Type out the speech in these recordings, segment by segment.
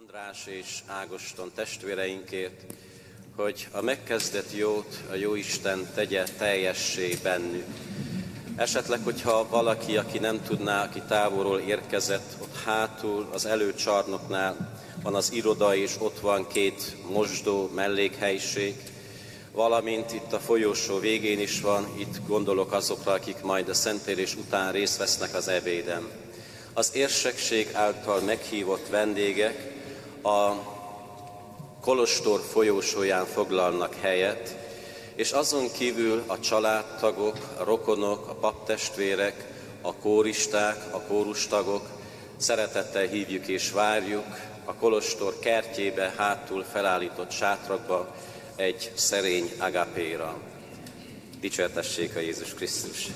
András és Ágoston testvéreinkért, hogy a megkezdett jót a Jóisten tegye teljessé bennük. Esetleg, hogyha valaki, aki nem tudná, aki távolról érkezett, ott hátul, az előcsarnoknál van az iroda, és ott van két mosdó mellékhelyiség, valamint itt a folyósó végén is van, itt gondolok azokra, akik majd a szentélés után részt vesznek az ebéden. Az érsekség által meghívott vendégek a Kolostor folyósóján foglalnak helyet, és azon kívül a családtagok, a rokonok, a paptestvérek, a kóristák, a kórustagok szeretettel hívjuk és várjuk a Kolostor kertjébe hátul felállított sátrakba egy szerény agapéra. Dicsértessék a Jézus Krisztus!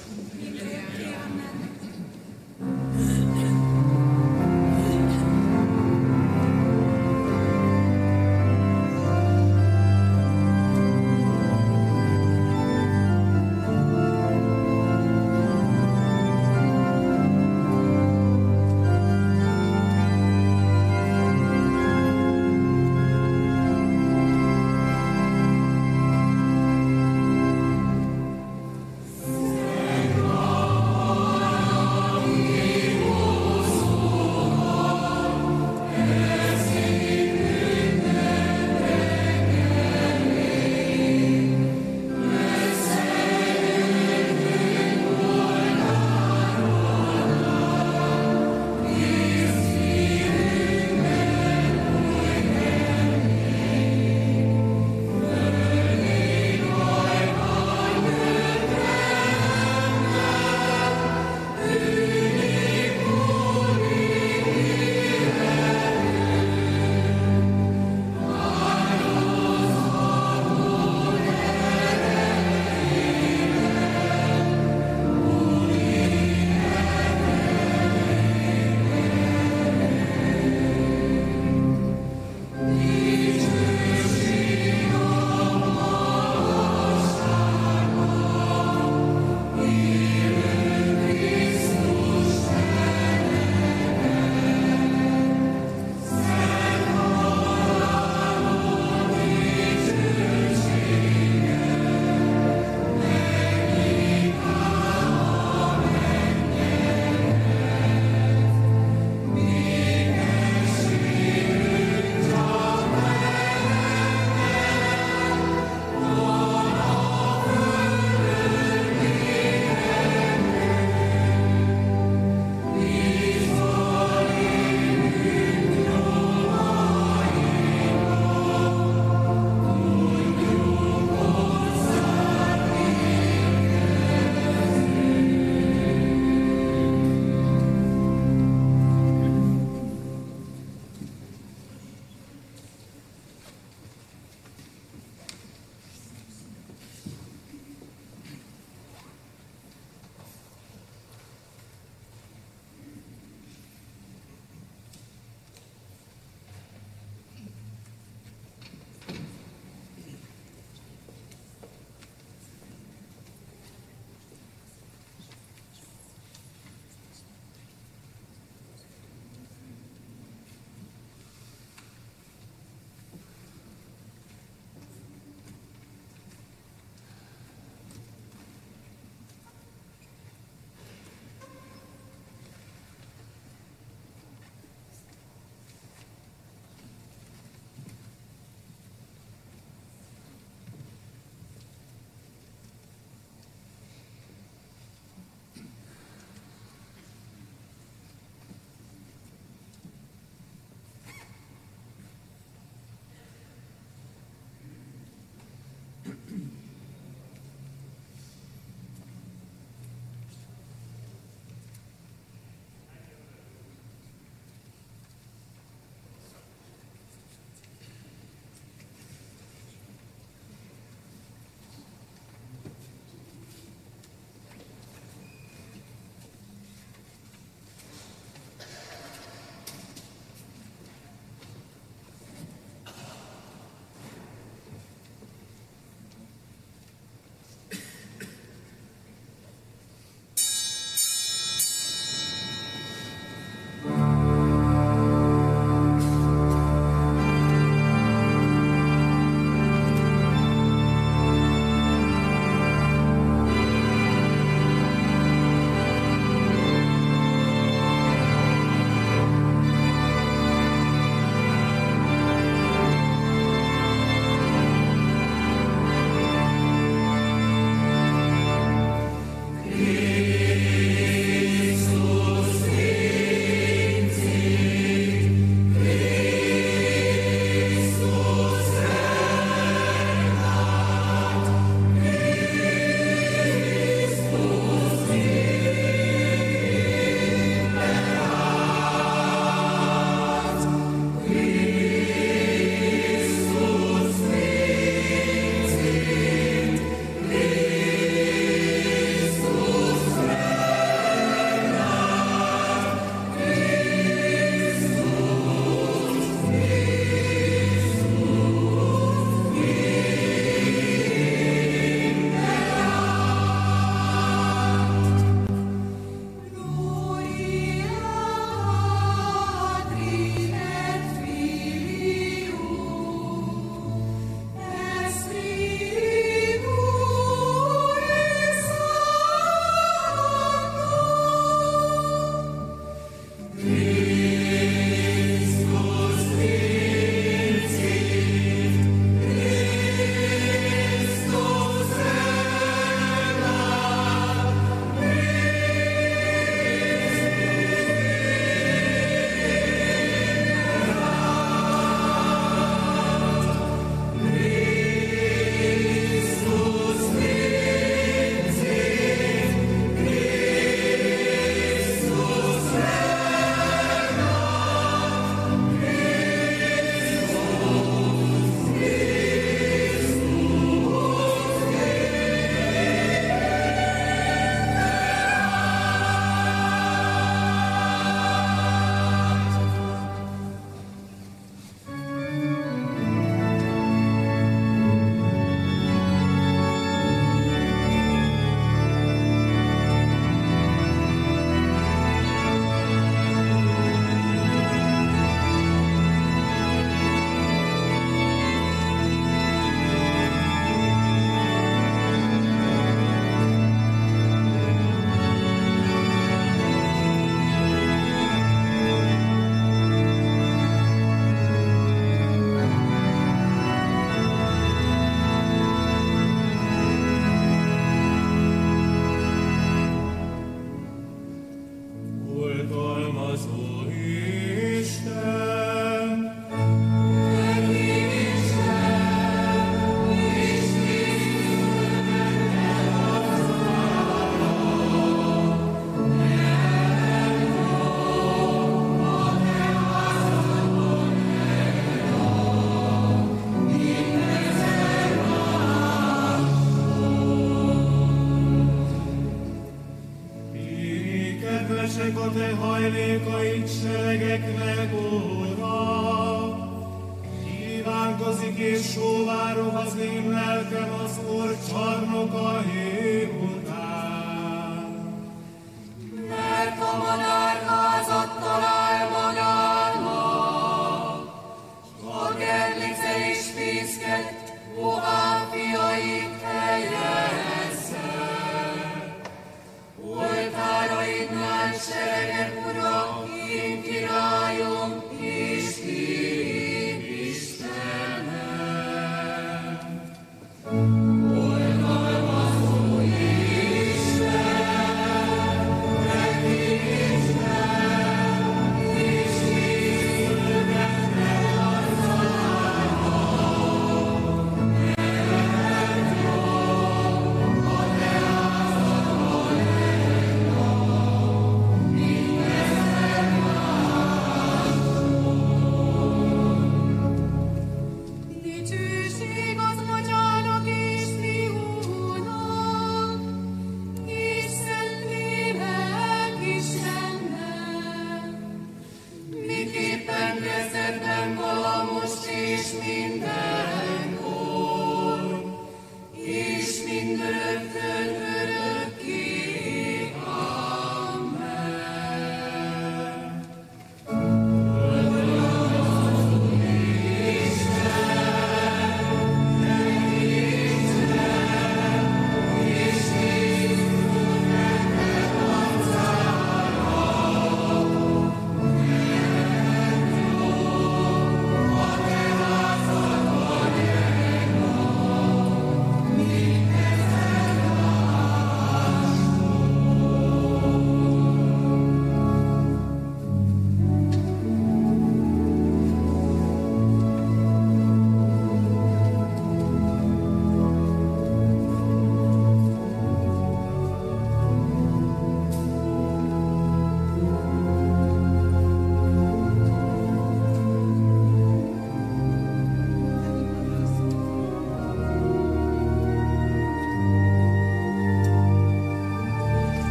Reggae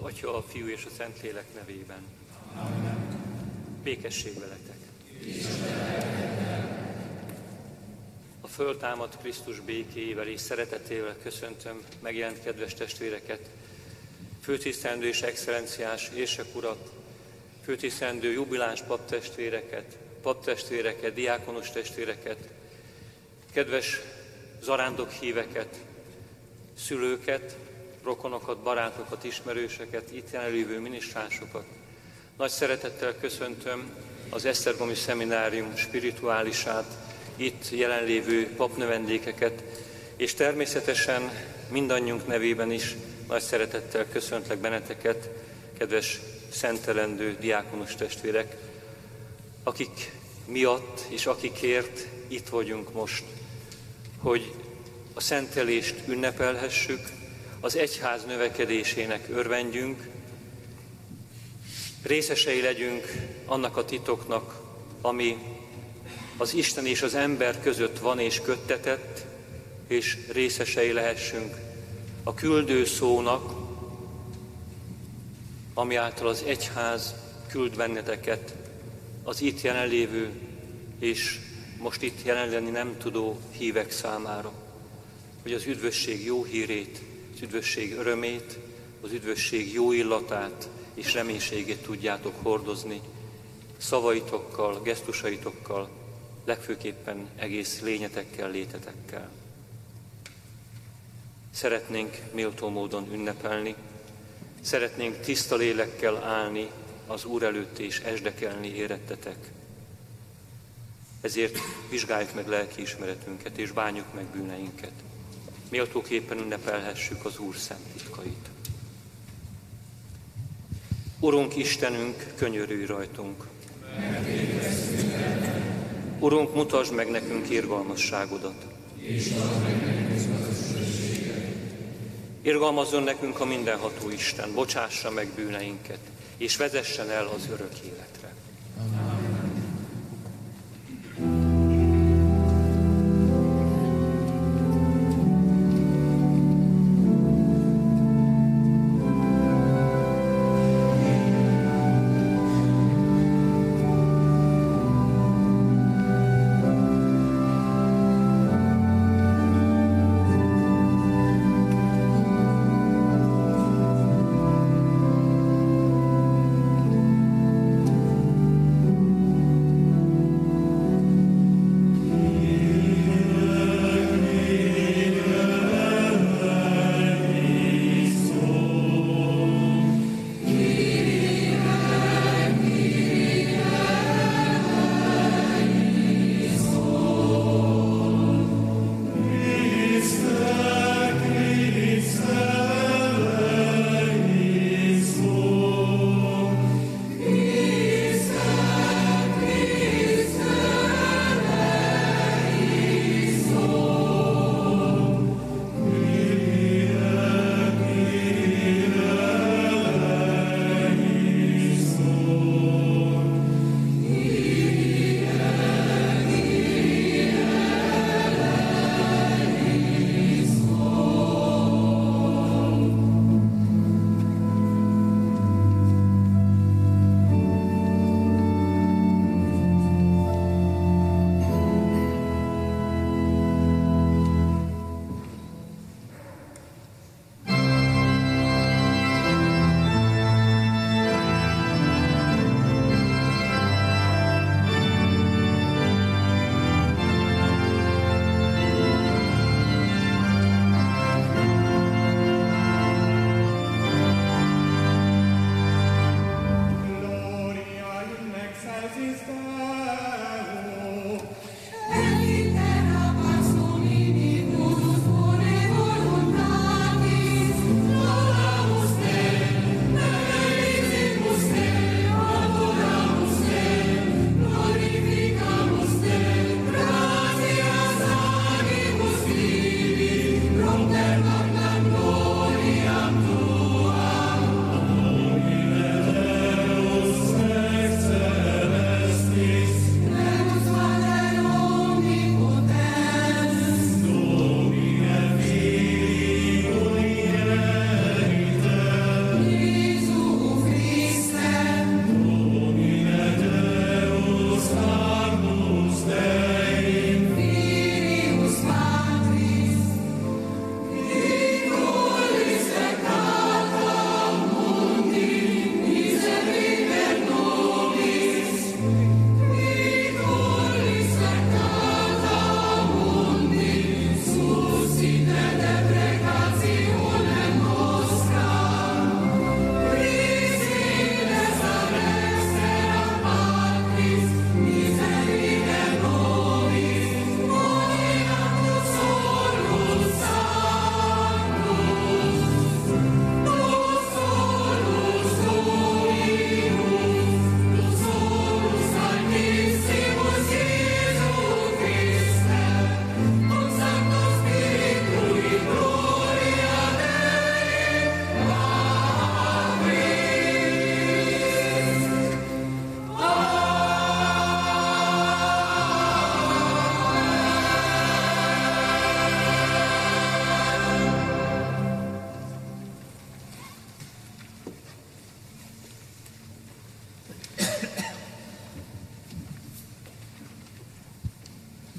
Az Atya, a Fiú és a Szentlélek nevében. Békesség veletek. A föltámadt Krisztus békéjével és szeretetével köszöntöm megjelent kedves testvéreket, főtisztelendő és excellenciás érsek urat, főtisztelendő jubiláns paptestvéreket, paptestvéreket, diákonus testvéreket, kedves zarándok híveket, szülőket, rokonokat, barátokat, ismerőseket, itt jelenlévő minisztránsokat. Nagy szeretettel köszöntöm az Esztergomi Szeminárium spirituálisát, itt jelenlévő papnövendékeket, és természetesen mindannyiunk nevében is nagy szeretettel köszöntlek benneteket, kedves szentelendő diákonus testvérek, akik miatt és akikért itt vagyunk most, hogy a szentelést ünnepelhessük, az egyház növekedésének örvendjünk, részesei legyünk annak a titoknak, ami az Isten és az ember között van és köttetett, és részesei lehessünk a küldő szónak, ami által az egyház küld benneteket az itt jelenlévő és most itt jelen lenni nem tudó hívek számára, hogy az üdvösség jó hírét, az üdvösség örömét, az üdvösség jó illatát és reménységét tudjátok hordozni szavaitokkal, gesztusaitokkal, legfőképpen egész lényetekkel, létetekkel. Szeretnénk méltó módon ünnepelni, szeretnénk tiszta lélekkel állni az Úr előtt és esdekelni érettetek. Ezért vizsgáljuk meg lelkiismeretünket és bánjuk meg bűneinket. Méltóképpen ünnepelhessük az Úr szent titkait. Urunk Istenünk, könyörülj rajtunk! Urunk, mutasd meg nekünk irgalmasságodat! Irgalmazzon nekünk a mindenható Isten, bocsássa meg bűneinket, és vezessen el az örök életre.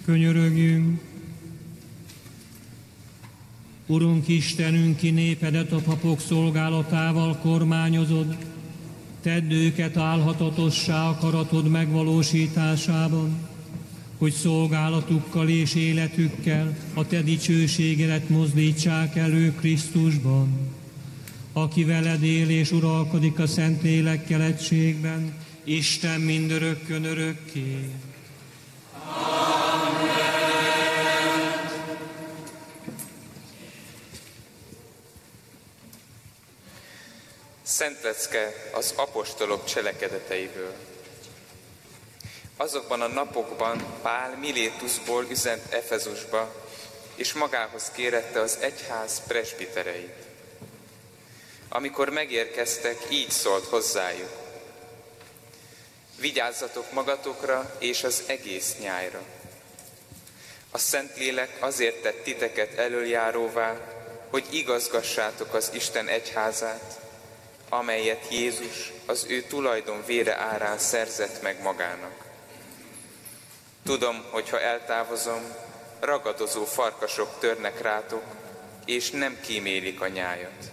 Könyörögjünk! Urunk Istenünk, ki népedet a papok szolgálatával kormányozod, tedd őket álhatatossá akaratod megvalósításában, hogy szolgálatukkal és életükkel a te dicsőségedet mozdítsák elő Krisztusban, aki veled él és uralkodik a Szentlélek keletségben, Isten mindörökkön örökké. Szent lecke az apostolok cselekedeteiből. Azokban a napokban Pál Milétusból üzent Efezusba, és magához kérette az egyház presbitereit. Amikor megérkeztek, így szólt hozzájuk. Vigyázzatok magatokra és az egész nyájra. A Szentlélek azért tett titeket elöljáróvá, hogy igazgassátok az Isten egyházát, amelyet Jézus az ő tulajdon vére árán szerzett meg magának. Tudom, hogy ha eltávozom, ragadozó farkasok törnek rátok, és nem kímélik a nyájat.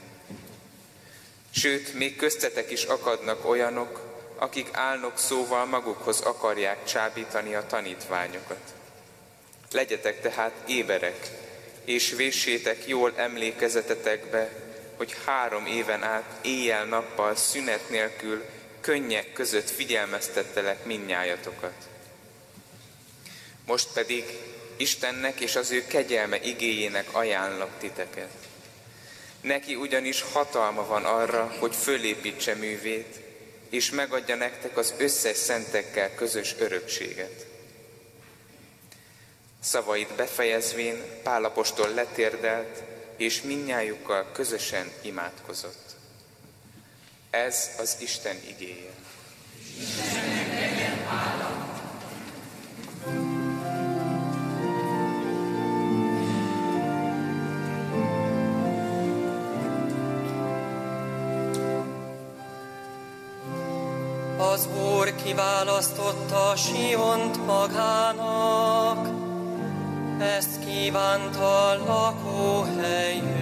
Sőt, még köztetek is akadnak olyanok, akik álnok szóval magukhoz akarják csábítani a tanítványokat. Legyetek tehát éberek, és véssétek jól emlékezetetekbe, hogy három éven át éjjel-nappal szünet nélkül könnyek között figyelmeztettelek minnyájatokat. Most pedig Istennek és az ő kegyelme igéjének ajánlak titeket. Neki ugyanis hatalma van arra, hogy fölépítse művét, és megadja nektek az összes szentekkel közös örökséget. Szavait befejezvén Pálapostól letérdelt, és minnyájukkal közösen imádkozott. Ez az Isten igéje. Az Úr kiválasztotta Siont magának, ezt a lakóhelyül.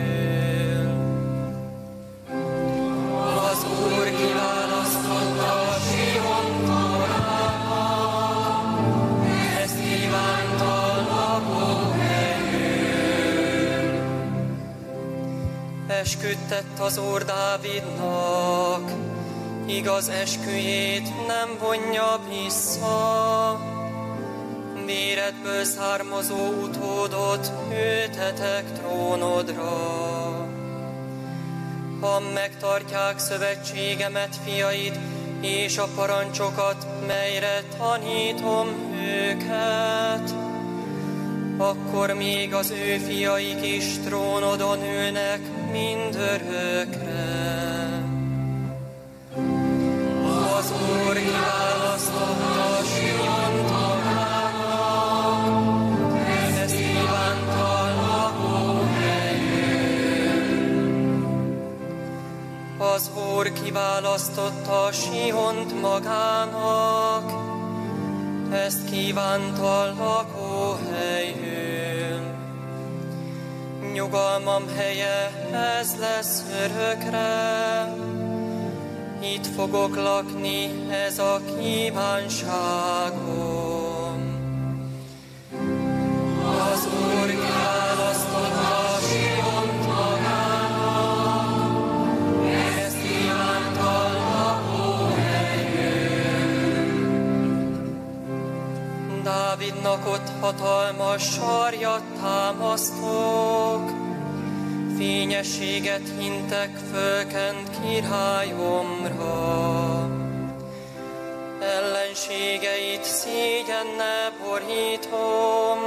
Az Úr kiválasztotta Siont magának, ezt kívánta a lakóhelyül. Esküdtett az Úr Dávidnak, igaz esküjét nem vonja vissza. Véredből származó utódot ültetek trónodra. Ha megtartják szövetségemet, fiaid, és a parancsokat, melyre tanítom őket, akkor még az ő fiaik is trónodon ülnek mindörökre. Az Úr kiválasztotta Siont magának, ezt kívánta a lakóhelyül. Nyugalmam helye, ez lesz örökre, itt fogok lakni, ez a kívánságom. Az Úr Dávidnak ott hatalmas sarjat támasztok, fényességet hintek fölkent királyomra. Ellenségeit szégyenne borítom,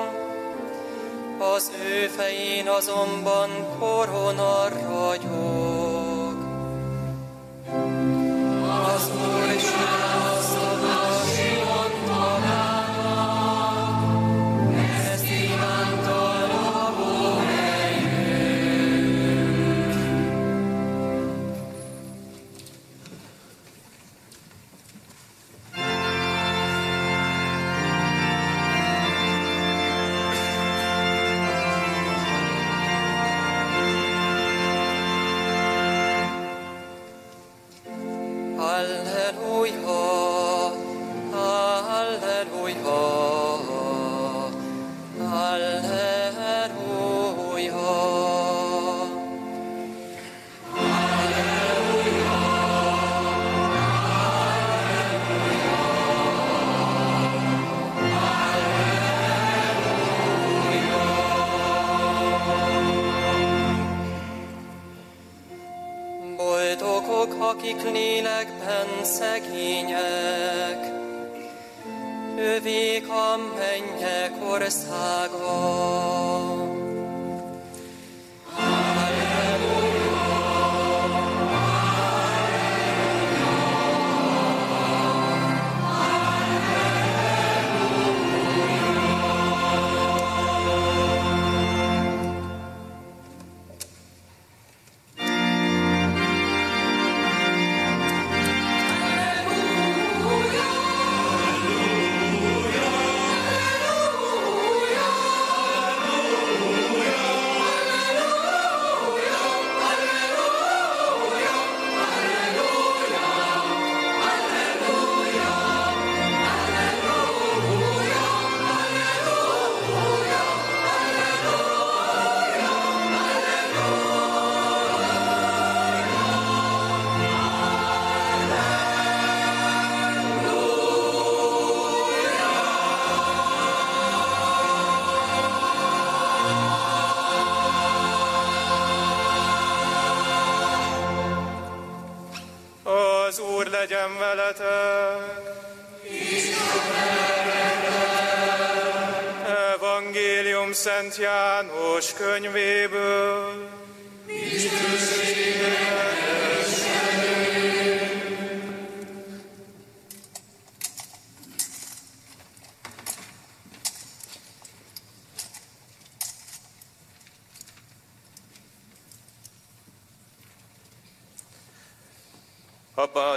az ő fején azonban korona ragyog. Az Úr is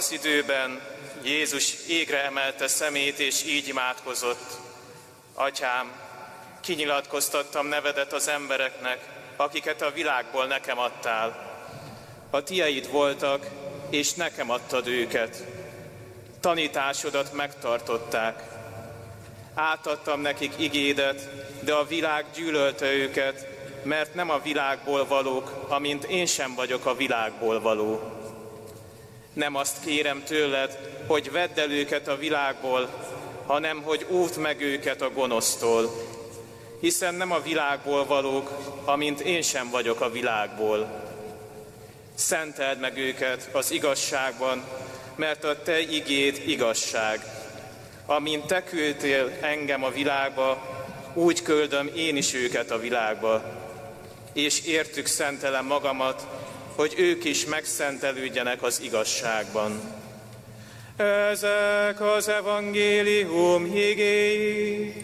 az időben Jézus égre emelte szemét, és így imádkozott. Atyám, kinyilatkoztattam nevedet az embereknek, akiket a világból nekem adtál. A tieid voltak, és nekem adtad őket. Tanításodat megtartották. Átadtam nekik igédet, de a világ gyűlölte őket, mert nem a világból valók, amint én sem vagyok a világból való. Nem azt kérem tőled, hogy vedd el őket a világból, hanem hogy óvd meg őket a gonosztól. Hiszen nem a világból valók, amint én sem vagyok a világból. Szenteld meg őket az igazságban, mert a te igéd igazság. Amint te küldtél engem a világba, úgy küldöm én is őket a világba. És értük szentelem magamat, hogy ők is megszentelődjenek az igazságban. Ezek az evangélium igéi.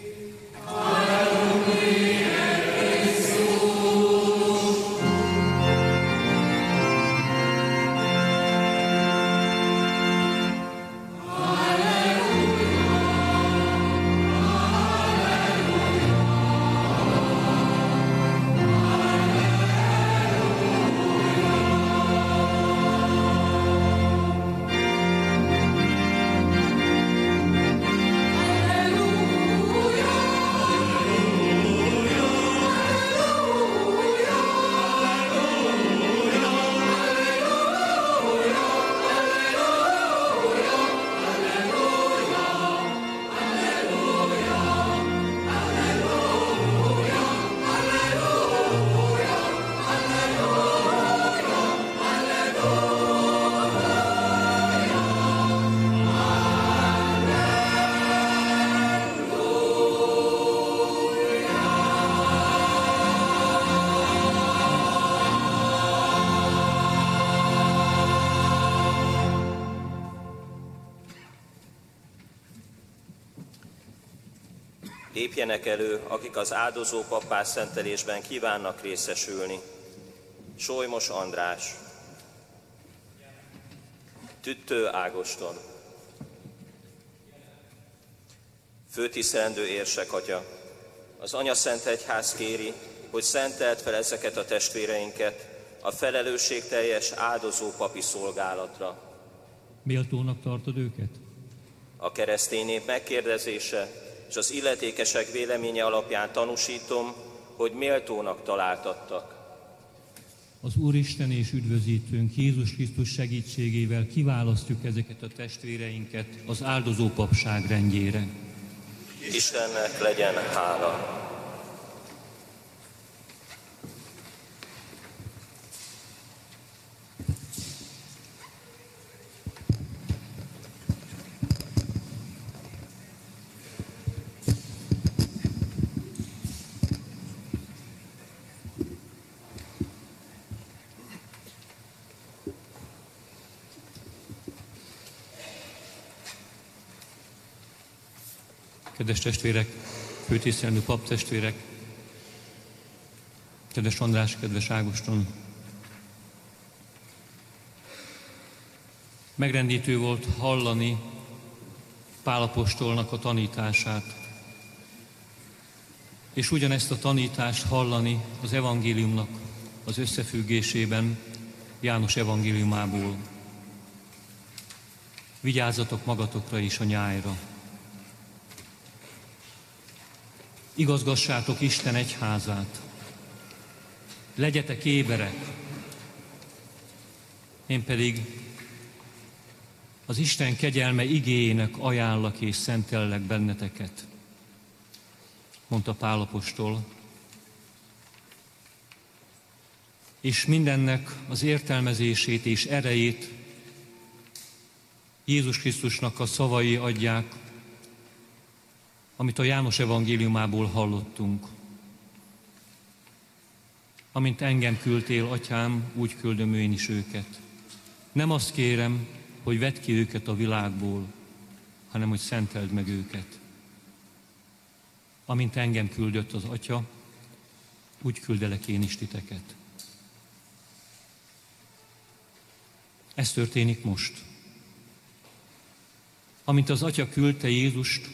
Lépjenek elő, akik az áldozó pappás szentelésben kívánnak részesülni. Solymos András, Tüttő Ágoston, Főtisztelendő érsek atya, az Anya Szent Egyház kéri, hogy szentelt fel ezeket a testvéreinket a felelősségteljes áldozó papi szolgálatra. Méltónak tartod őket? A keresztény nép megkérdezése és az illetékesek véleménye alapján tanúsítom, hogy méltónak találtattak. Az Úristen és üdvözítőnk Jézus Krisztus segítségével kiválasztjuk ezeket a testvéreinket az áldozó papság rendjére. Istennek legyen hála. Kedves testvérek, főtisztelendő pap testvérek, kedves András, kedves Ágoston, megrendítő volt hallani Pálapostolnak a tanítását, és ugyanezt a tanítást hallani az evangéliumnak az összefüggésében János evangéliumából. Vigyázzatok magatokra is a nyájra. Igazgassátok Isten egyházát, legyetek éberek, én pedig az Isten kegyelme igéjének ajánlak és szentellek benneteket, mondta Pálapostól. És mindennek az értelmezését és erejét Jézus Krisztusnak a szavai adják, amit a János evangéliumából hallottunk. Amint engem küldtél, atyám, úgy küldöm én is őket. Nem azt kérem, hogy vedd ki őket a világból, hanem hogy szenteld meg őket. Amint engem küldött az Atya, úgy küldelek én is titeket. Ez történik most. Amint az Atya küldte Jézust,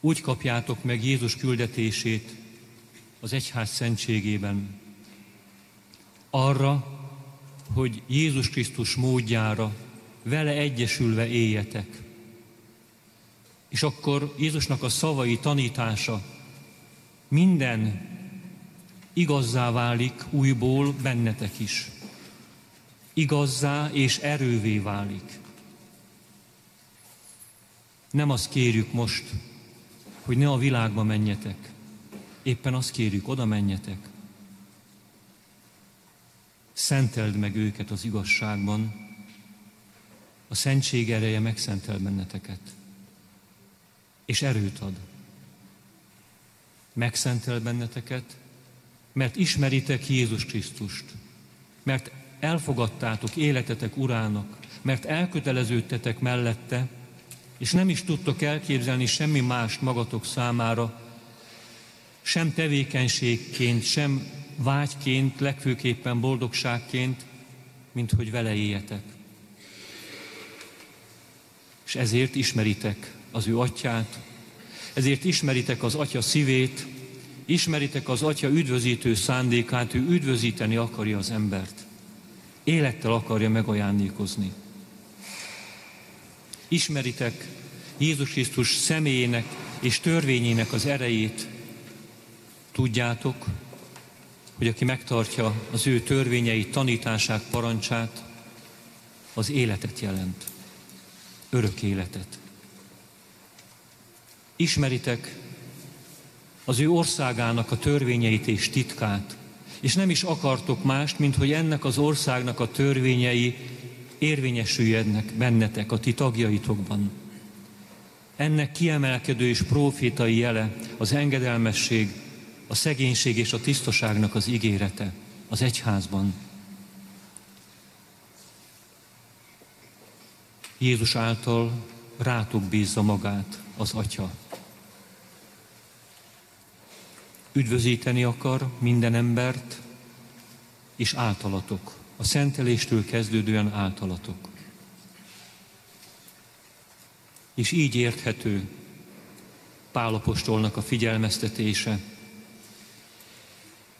úgy kapjátok meg Jézus küldetését az egyház szentségében. Arra, hogy Jézus Krisztus módjára vele egyesülve éljetek. És akkor Jézusnak a szavai tanítása minden igazzá válik újból bennetek is. Igazzá és erővé válik. Nem azt kérjük most, hogy ne a világba menjetek. Éppen azt kérjük, oda menjetek. Szenteld meg őket az igazságban, a szentség ereje megszentel benneteket, és erőt ad. Megszentel benneteket, mert ismeritek Jézus Krisztust, mert elfogadtátok életetek urának, mert elköteleződtetek mellette, és nem is tudtok elképzelni semmi mást magatok számára, sem tevékenységként, sem vágyként, legfőképpen boldogságként, mint hogy vele éljetek. És ezért ismeritek az ő atyát, ezért ismeritek az atya szívét, ismeritek az atya üdvözítő szándékát, ő üdvözíteni akarja az embert. Élettel akarja megajándékozni. Ismeritek Jézus Krisztus személyének és törvényének az erejét. Tudjátok, hogy aki megtartja az ő törvényeit, tanítását, parancsát, az életet jelent. Örök életet. Ismeritek az ő országának a törvényeit és titkát, és nem is akartok mást, mint hogy ennek az országnak a törvényei érvényesüljenek bennetek, a ti tagjaitokban. Ennek kiemelkedő és profétai jele az engedelmesség, a szegénység és a tisztaságnak az ígérete az egyházban. Jézus által rátok bízza magát az Atya. Üdvözíteni akar minden embert, és általatok, a szenteléstől kezdődően általatok. És így érthető Pálapostolnak a figyelmeztetése,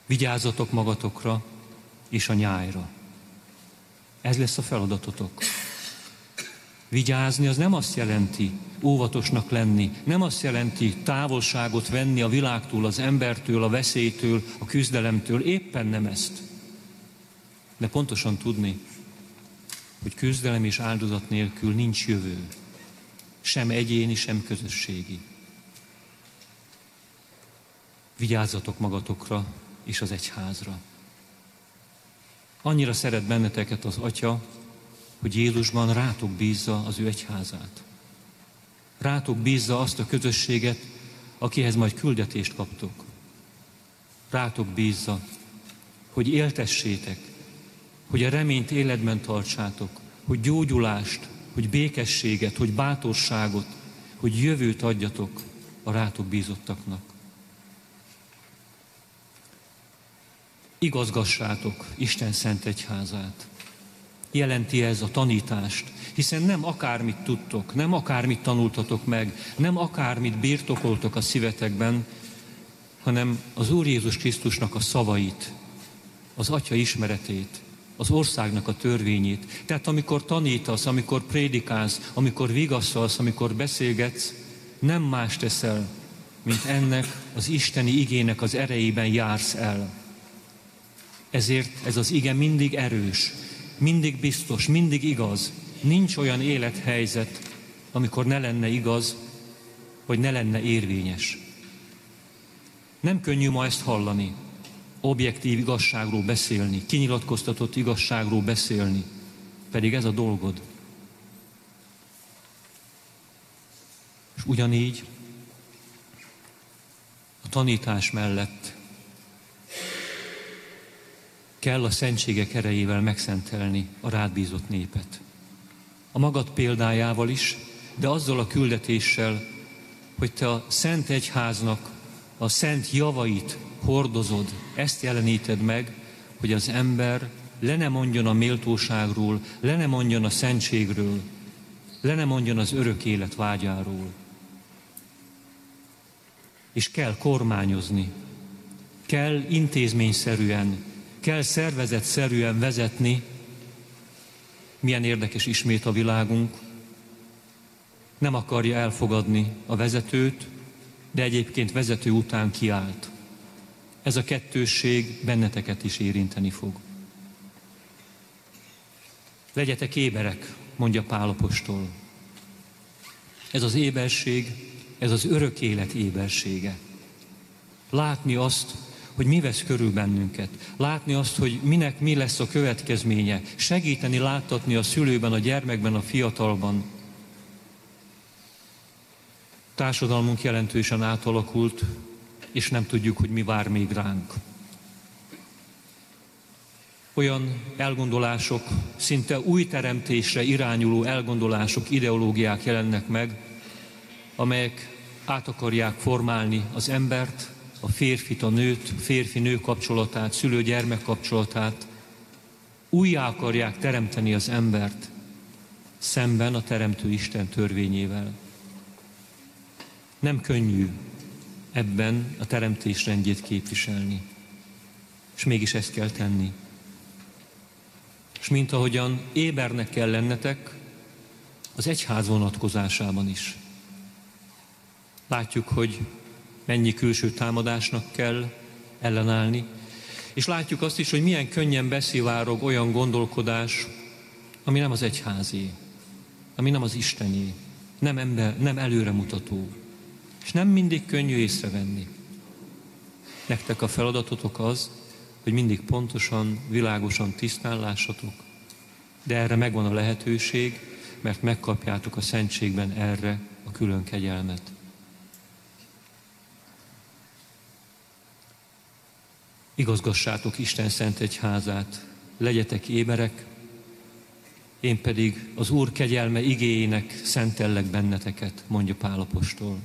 Vigyázzatok magatokra és a nyájra. Ez lesz a feladatotok. Vigyázni az nem azt jelenti óvatosnak lenni, nem azt jelenti távolságot venni a világtól, az embertől, a veszélytől, a küzdelemtől, éppen nem ezt. De pontosan tudni, hogy küzdelem és áldozat nélkül nincs jövő, sem egyéni, sem közösségi. Vigyázzatok magatokra, és az egyházra. Annyira szeret benneteket az Atya, hogy Jézusban rátok bízza az ő egyházát. Rátok bízza azt a közösséget, akihez majd küldetést kaptok. Rátok bízza, hogy éltessétek, hogy a reményt életben tartsátok, hogy gyógyulást, hogy békességet, hogy bátorságot, hogy jövőt adjatok a rátok bízottaknak. igazgassátok Isten szent egyházát. Jelenti ez a tanítást, hiszen nem akármit tudtok, nem akármit tanultatok meg, nem akármit birtokoltok a szívetekben, hanem az Úr Jézus Krisztusnak a szavait, az Atya ismeretét, az országnak a törvényét. Tehát amikor tanítasz, amikor prédikálsz, amikor vigasztalsz, amikor beszélgetsz, nem más teszel, mint ennek az isteni igének az erejében jársz el. Ezért ez az ige mindig erős, mindig biztos, mindig igaz. Nincs olyan élethelyzet, amikor ne lenne igaz, vagy ne lenne érvényes. Nem könnyű ma ezt hallani, objektív igazságról beszélni, kinyilatkoztatott igazságról beszélni. Pedig ez a dolgod. És ugyanígy a tanítás mellett kell a szentségek erejével megszentelni a rád bízott népet. A magad példájával is, de azzal a küldetéssel, hogy te a szent egyháznak a szent javait hordozod, ezt jeleníted meg, hogy az ember le ne mondjon a méltóságról, le ne mondjon a szentségről, le ne mondjon az örök élet vágyáról. És kell kormányozni, kell intézményszerűen, kell szervezetszerűen vezetni. Milyen érdekes ismét a világunk. Nem akarja elfogadni a vezetőt, de egyébként vezető után kiállt. Ez a kettősség benneteket is érinteni fog. Legyetek éberek, mondja Pálapostól. Ez az éberség, ez az örök élet ébersége. Látni azt, hogy mi vesz körül bennünket. Látni azt, hogy minek mi lesz a következménye. Segíteni láttatni a szülőben, a gyermekben, a fiatalban. Társadalmunk jelentősen átalakult, és nem tudjuk, hogy mi vár még ránk. Olyan elgondolások, szinte új teremtésre irányuló elgondolások, ideológiák jelennek meg, amelyek át akarják formálni az embert, a férfit, a nőt, férfi-nő kapcsolatát, szülő-gyermek kapcsolatát, újjá akarják teremteni az embert szemben a Teremtő Isten törvényével. Nem könnyű ebben a teremtés rendjét képviselni. És mégis ezt kell tenni. És mint ahogyan ébernek kell lennetek, az egyház vonatkozásában is. Látjuk, hogy mennyi külső támadásnak kell ellenállni, és látjuk azt is, hogy milyen könnyen beszivárog olyan gondolkodás, ami nem az egyházé, ami nem az Istené, nem, ember, nem előremutató, és nem mindig könnyű észrevenni. Nektek a feladatotok az, hogy mindig pontosan, világosan tisztán lássatok, de erre megvan a lehetőség, mert megkapjátok a szentségben erre a külön kegyelmet. Igazgassátok Isten szent egyházát, legyetek éberek, én pedig az Úr kegyelme igéjének szentellek benneteket, mondja Pálapostól.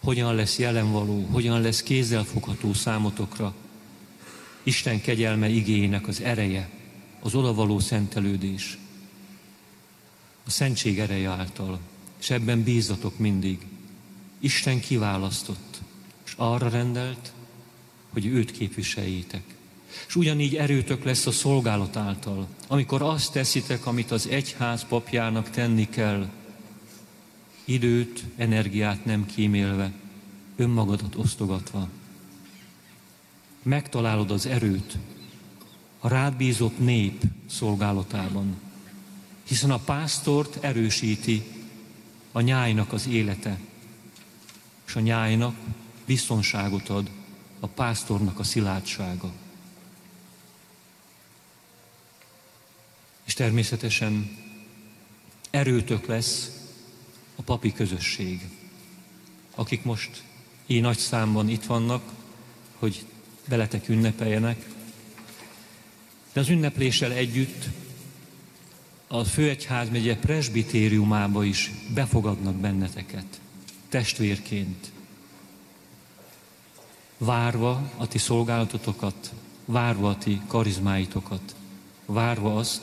Hogyan lesz jelenvaló, hogyan lesz kézzelfogható számotokra Isten kegyelme igéjének az ereje, az odavaló szentelődés, a szentség ereje által, és ebben bízatok mindig. Isten kiválasztott, és arra rendelt, hogy őt képviseljétek. És ugyanígy erőtök lesz a szolgálat által, amikor azt teszitek, amit az egyház papjának tenni kell, időt, energiát nem kímélve, önmagadat osztogatva. Megtalálod az erőt a rád bízott nép szolgálatában, hiszen a pásztort erősíti a nyájnak az élete, és a nyájnak biztonságot ad a pásztornak a szilárdsága. És természetesen erőtök lesz a papi közösség, akik most így nagy számban itt vannak, hogy veletek ünnepeljenek. De az ünnepléssel együtt a Főegyházmegye presbitériumába is befogadnak benneteket, testvérként, várva a ti szolgálatotokat, várva a ti karizmáitokat, várva azt,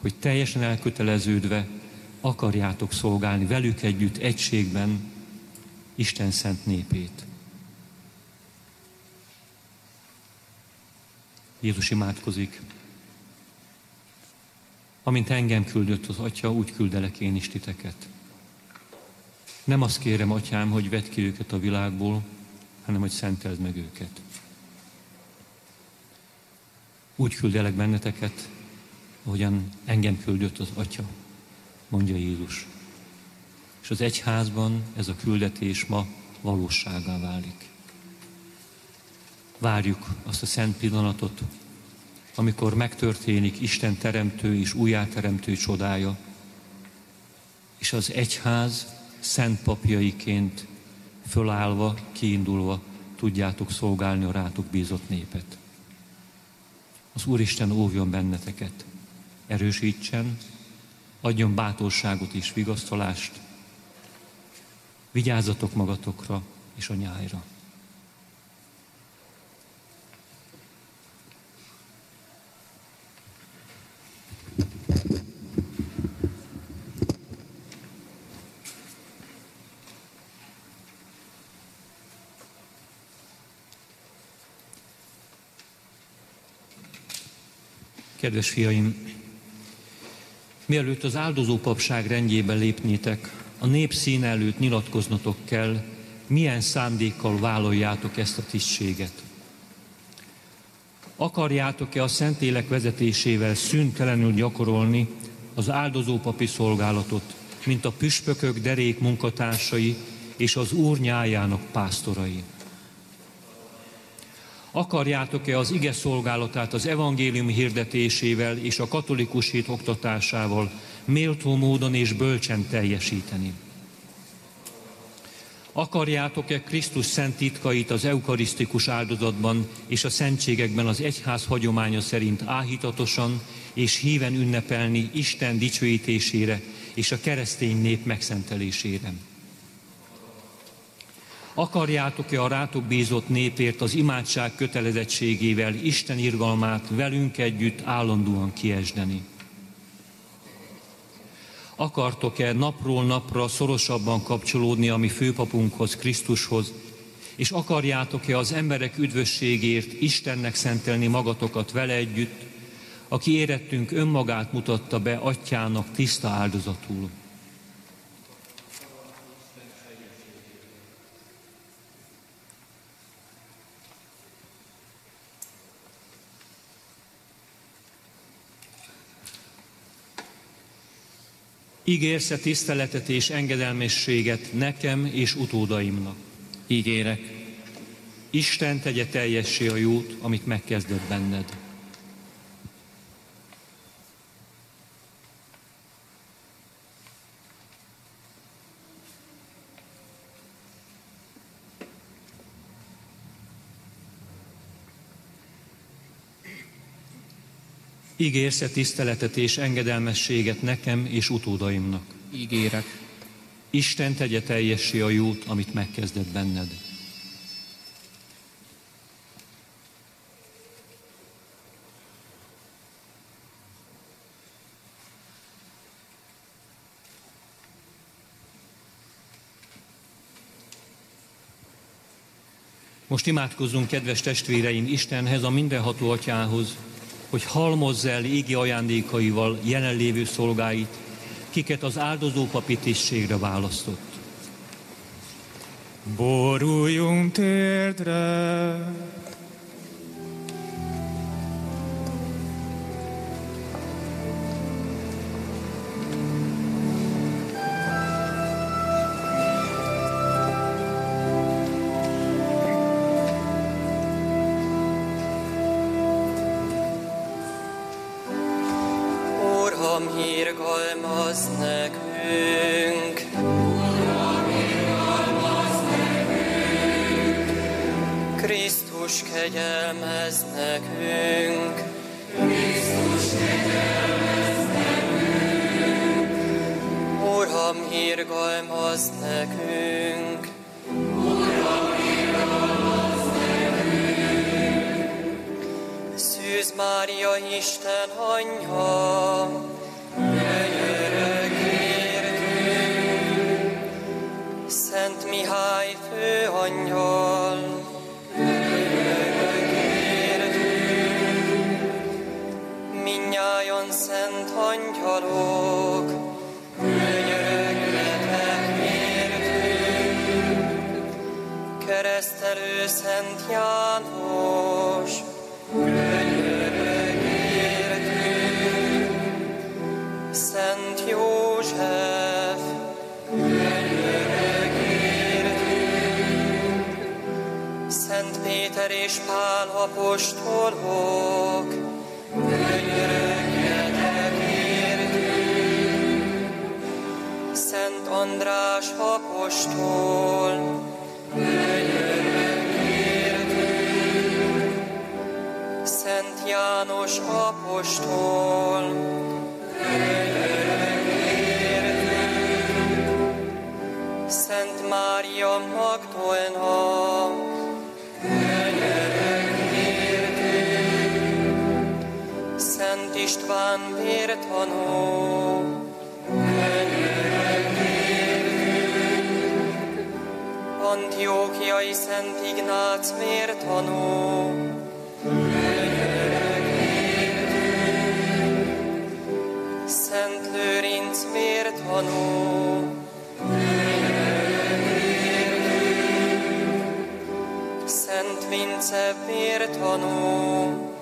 hogy teljesen elköteleződve akarjátok szolgálni velük együtt egységben Isten szent népét. Jézus imádkozik. Amint engem küldött az Atya, úgy küldelek én is titeket. Nem azt kérem, Atyám, hogy vedd ki őket a világból, hanem hogy szenteld meg őket. Úgy küldelek benneteket, ahogyan engem küldött az Atya, mondja Jézus. És az egyházban ez a küldetés ma valóságá válik. Várjuk azt a szent pillanatot, amikor megtörténik Isten teremtő és újjáteremtő csodája, és az egyház szent papjaiként fölállva, kiindulva tudjátok szolgálni a rátok bízott népet. Az Úristen óvjon benneteket, erősítsen, adjon bátorságot és vigasztalást, vigyázzatok magatokra és a nyájra. Kedves fiaim, mielőtt az áldozópapság rendjébe lépnétek, a nép szín előtt nyilatkoznatok kell, milyen szándékkal vállaljátok ezt a tisztséget. Akarjátok-e a Szentlélek vezetésével szüntelenül gyakorolni az áldozópapi szolgálatot, mint a püspökök derék munkatársai és az Úr nyájának pásztorai? Akarjátok-e az ige szolgálatát az evangélium hirdetésével és a katolikus hit oktatásával méltó módon és bölcsen teljesíteni? Akarjátok-e Krisztus szent titkait az eukarisztikus áldozatban és a szentségekben az egyház hagyománya szerint áhítatosan és híven ünnepelni Isten dicsőítésére és a keresztény nép megszentelésére? Akarjátok-e a rátok bízott népért az imádság kötelezettségével Isten irgalmát velünk együtt állandóan kiesdeni? Akartok-e napról napra szorosabban kapcsolódni a mi főpapunkhoz, Krisztushoz, és akarjátok-e az emberek üdvösségért Istennek szentelni magatokat vele együtt, aki érettünk önmagát mutatta be atyának tiszta áldozatul? Ígérsz-e tiszteletet és engedelmességet nekem és utódaimnak? Ígérek. Isten tegye teljessé a jót, amit megkezdett benned. Ígérsz-e tiszteletet és engedelmességet nekem és utódaimnak? Ígérek. Isten tegye teljessé a jót, amit megkezdett benned. Most imádkozzunk, kedves testvéreim, Istenhez, a mindenható atyához, hogy halmozz el égi ajándékaival jelenlévő szolgáit, kiket az áldozó papi tisztségre választott. Boruljunk térdre! Pál Antiókiai Szent Ignác vértanú, Szent Lőrinc vértanú, Szent Vince vértanú,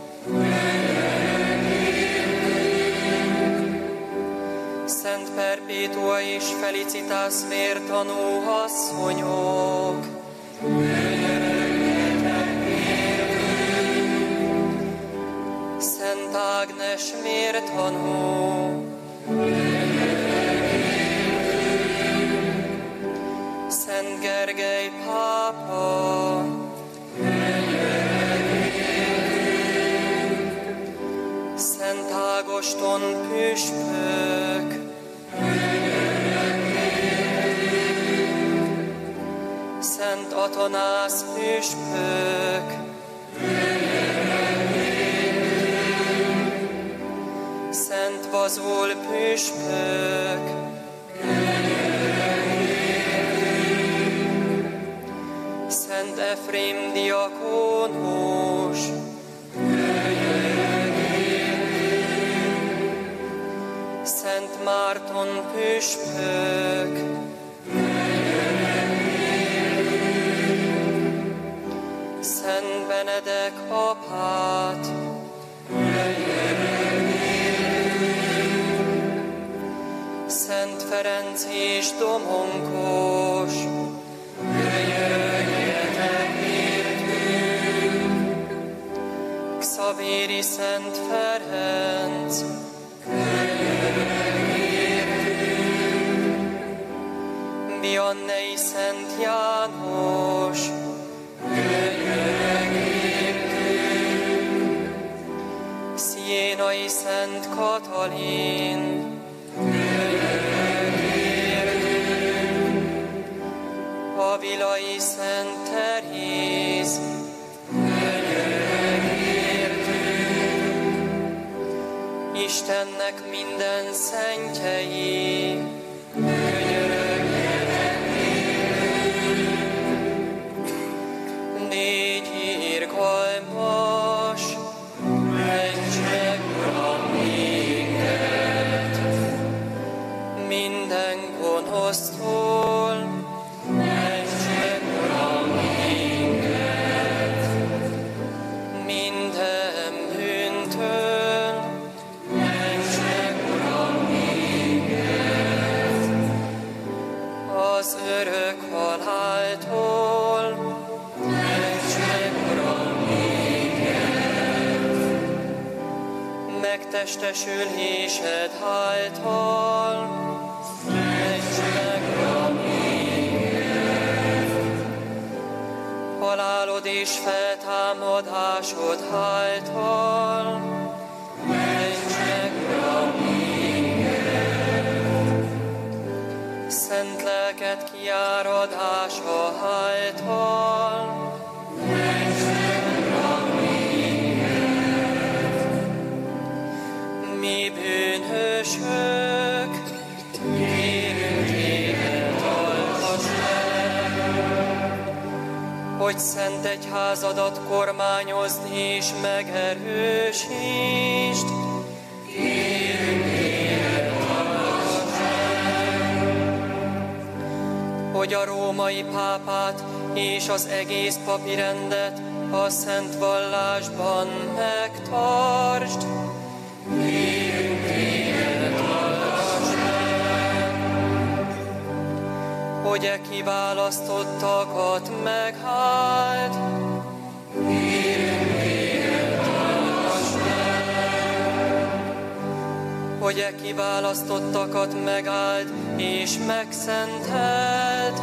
Szent Perpétua és Felicitas vértanú asszonyok, Szent Ágnes vértanú, Szent Gergely pápa, Szent Ágoston püspök, Szent Atanász püspök, Szent Vazul püspök, Szent Efrém diakónus, Szent Márton püspök, Szent Benedek apát, Szent Ferenc és Domonkos, Xavéri Szent Ferenc, Vianney Szent János, Sziénai Szent Katalin, Avilai Szent Teréz, Istennek minden szentjei, négy gonosztól, mentsek, Uram, minket, minden bűntől, mentsek, Uram, minket, az örök haláltól, mentsek, Uram, minket, halálod és feltámadásod által, mentsek, Uram, szent lelked kiáradása által. Mi bűnösök, hogy szent egyházadat kormányozd és megerősítsd, hogy a római pápát és az egész papirendet a szent vallásban megtartsd. Hogy e kiválasztottakat megháld, hogy e kiválasztottakat megáld és megszenteld.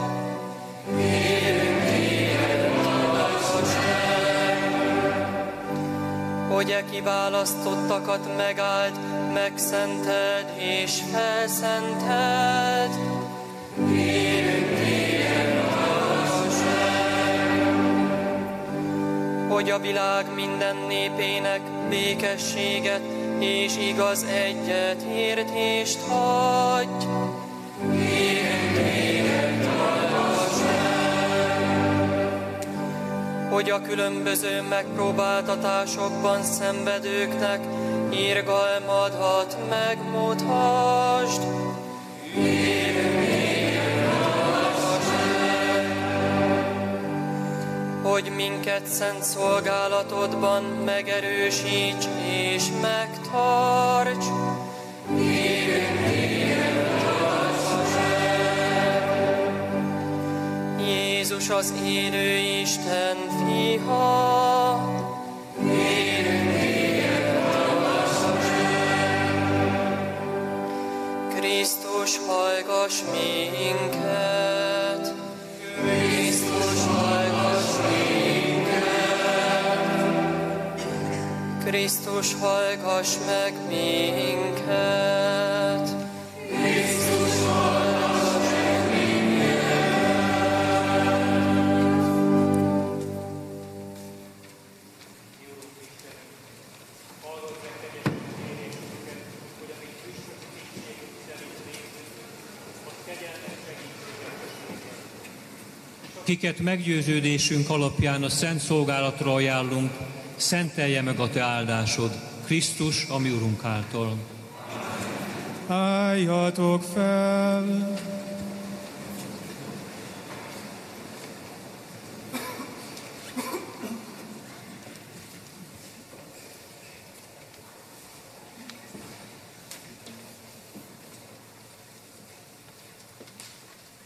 Hogy e kiválasztottakat megáld, megszenteld és felszenteld. Hogy a világ minden népének békességet és igaz egyet értést hagy. Hogy a különböző megpróbáltatásokban szenvedőknek irgalmadat megmutasd. Hogy minket szent szolgálatodban megerősíts és megtarts. Jézus az élő Isten fiha, Krisztus hallgass minket, Krisztus, hallgass meg minket! Krisztus, hallgass meg Kiket meggyőződésünk alapján a szent szolgálatra ajánlunk, szentelje meg a te áldásod, Krisztus, a mi Urunk által. Álljatok fel!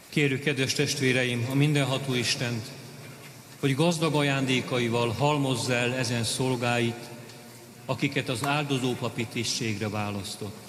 Kérjük, kedves testvéreim, a mindenható Istent, hogy gazdag ajándékaival halmozza el ezen szolgáit, akiket az áldozó papi tisztségre választott.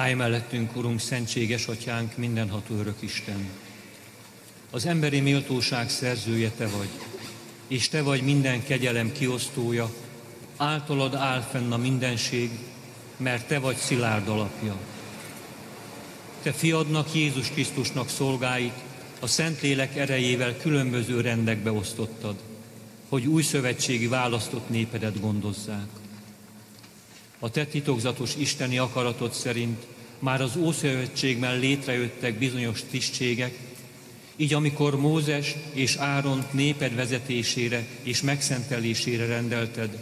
Állj mellettünk, Urunk, szentséges atyánk, mindenható örök Isten. Az emberi méltóság szerzője Te vagy, és Te vagy minden kegyelem kiosztója, általad áll fenn a mindenség, mert Te vagy szilárd alapja. Te fiadnak, Jézus Krisztusnak szolgáit a Szentlélek erejével különböző rendekbe osztottad, hogy új szövetségi választott népedet gondozzák. A te titokzatos isteni akaratod szerint már az Ószövetségben létrejöttek bizonyos tisztségek, így amikor Mózes és Áron néped vezetésére és megszentelésére rendelted,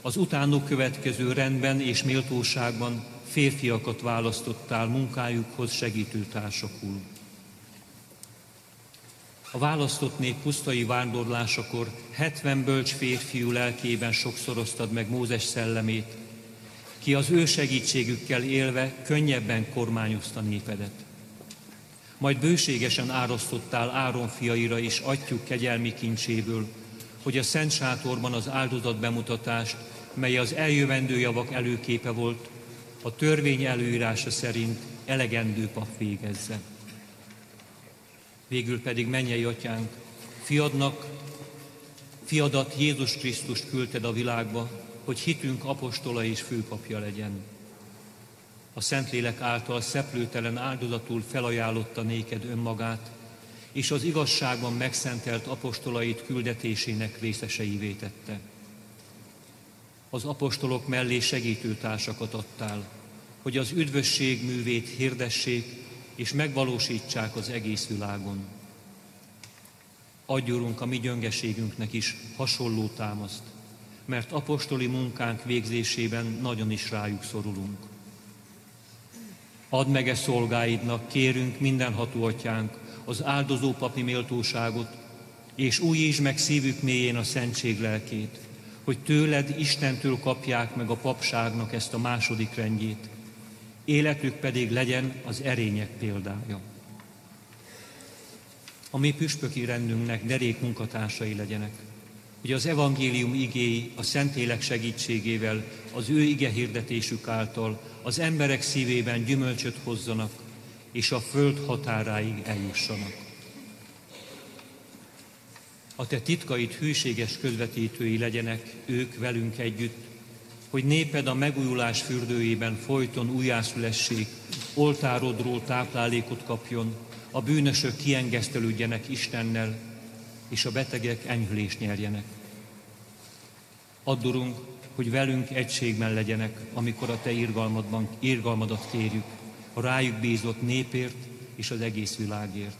az utánuk következő rendben és méltóságban férfiakat választottál munkájukhoz segítőtársakul. A választott nép pusztai vándorlásakor 70 bölcs férfiú lelkében sokszoroztad meg Mózes szellemét, ki az ő segítségükkel élve könnyebben kormányozta népedet. Majd bőségesen árasztottál Áron fiaira és atyuk kegyelmi kincséből, hogy a Szent Sátorban az áldozat bemutatást, mely az eljövendő javak előképe volt, a törvény előírása szerint elegendő pap végezze. Végül pedig mennyei atyánk, fiadnak, fiadat Jézus Krisztust küldted a világba, hogy hitünk apostola és főpapja legyen. A Szentlélek által szeplőtelen áldozatul felajánlotta néked önmagát, és az igazságban megszentelt apostolait küldetésének részeseivé tette. Az apostolok mellé segítőtársakat adtál, hogy az üdvösség művét hirdessék és megvalósítsák az egész világon. Adjurunk a mi gyöngeségünknek is hasonló támaszt, mert apostoli munkánk végzésében nagyon is rájuk szorulunk. Add meg e szolgáidnak, kérünk mindenható atyánk, az áldozó papi méltóságot, és újítsd meg szívük mélyén a szentség lelkét, hogy tőled, Istentől kapják meg a papságnak ezt a második rendjét, életük pedig legyen az erények példája. A mi püspöki rendünknek derék munkatársai legyenek, hogy az evangélium igéi a Szentlélek segítségével, az ő ige hirdetésük által az emberek szívében gyümölcsöt hozzanak, és a föld határáig eljussanak. A te titkaid hűséges közvetítői legyenek ők velünk együtt, hogy néped a megújulás fürdőjében folyton újjászülessék, oltárodról táplálékot kapjon, a bűnösök kiengesztelődjenek Istennel, és a betegek enyhülést nyerjenek. Addurunk, hogy velünk egységben legyenek, amikor a Te irgalmadban, irgalmadat kérjük, a rájuk bízott népért és az egész világért.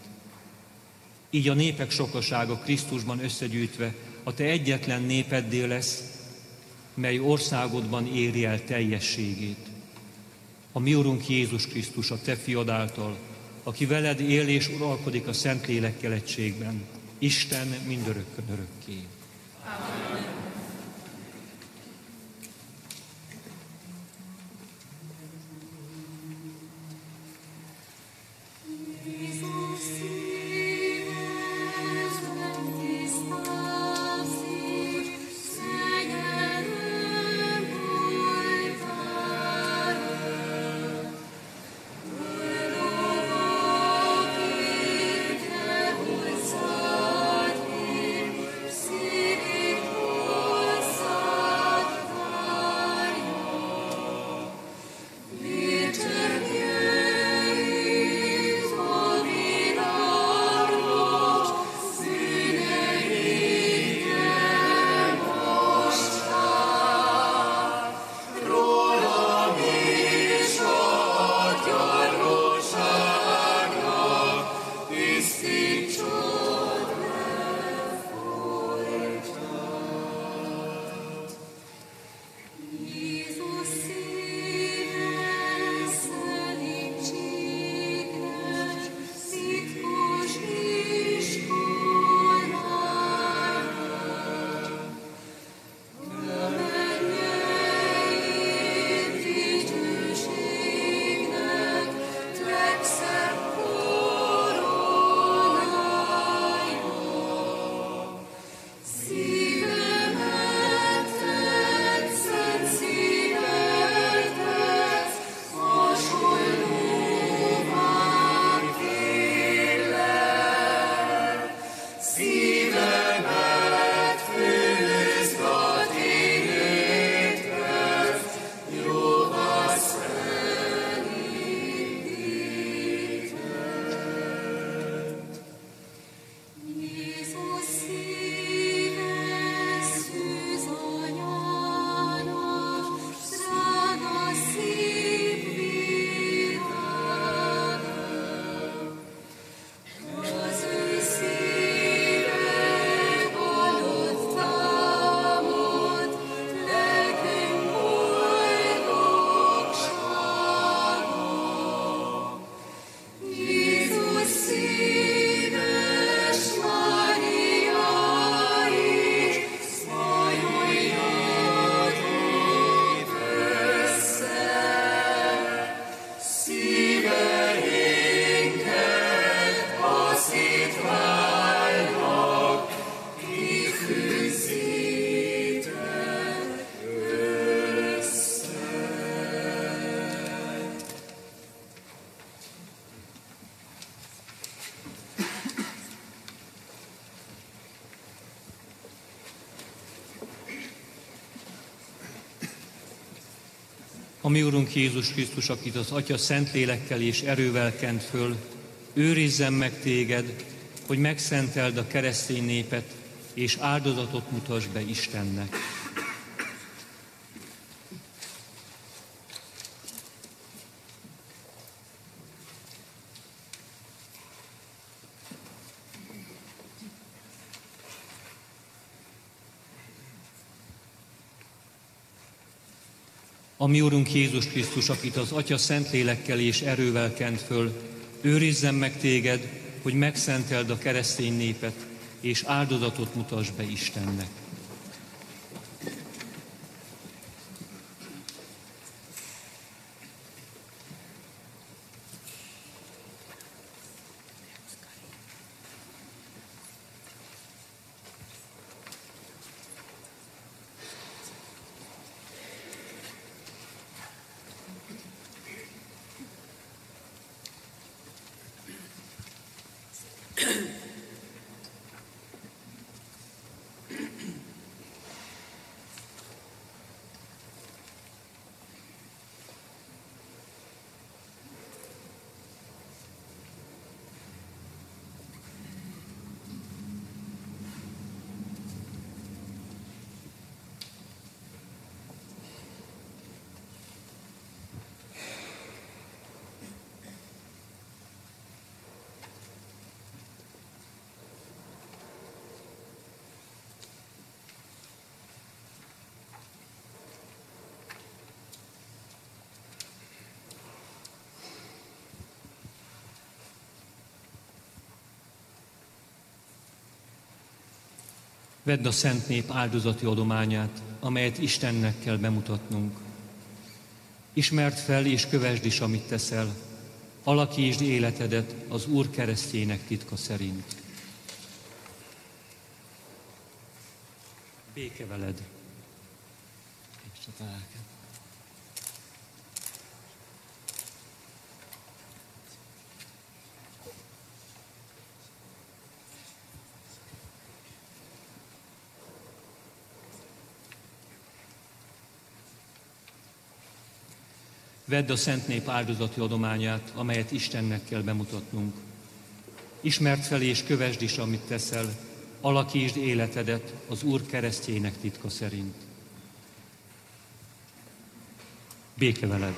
Így a népek sokasága Krisztusban összegyűjtve a Te egyetlen népeddé lesz, mely országodban éri el teljességét. A mi Urunk Jézus Krisztus, a Te fiad által, aki veled él és uralkodik a Szentlélekkel egységben, Isten mindörökkön örökké. Amen. Mi Urunk Jézus Krisztus, akit az Atya Szentlélekkel és erővel kent föl, őrizzen meg téged, hogy megszenteld a keresztény népet, és áldozatot mutass be Istennek. Mi Urunk Jézus Krisztus, akit az Atya Szentlélekkel és erővel kent föl, őrizzen meg téged, hogy megszenteld a keresztény népet, és áldozatot mutass be Istennek. Vedd a szent nép áldozati adományát, amelyet Istennek kell bemutatnunk. Ismert fel és kövesd is, amit teszel. Alakítsd életedet az Úr keresztjének titka szerint. Béke veled. És a Vedd a szent nép áldozati adományát, amelyet Istennek kell bemutatnunk. Ismert fel és kövesd is, amit teszel, alakítsd életedet az Úr keresztjének titka szerint. Béke veled,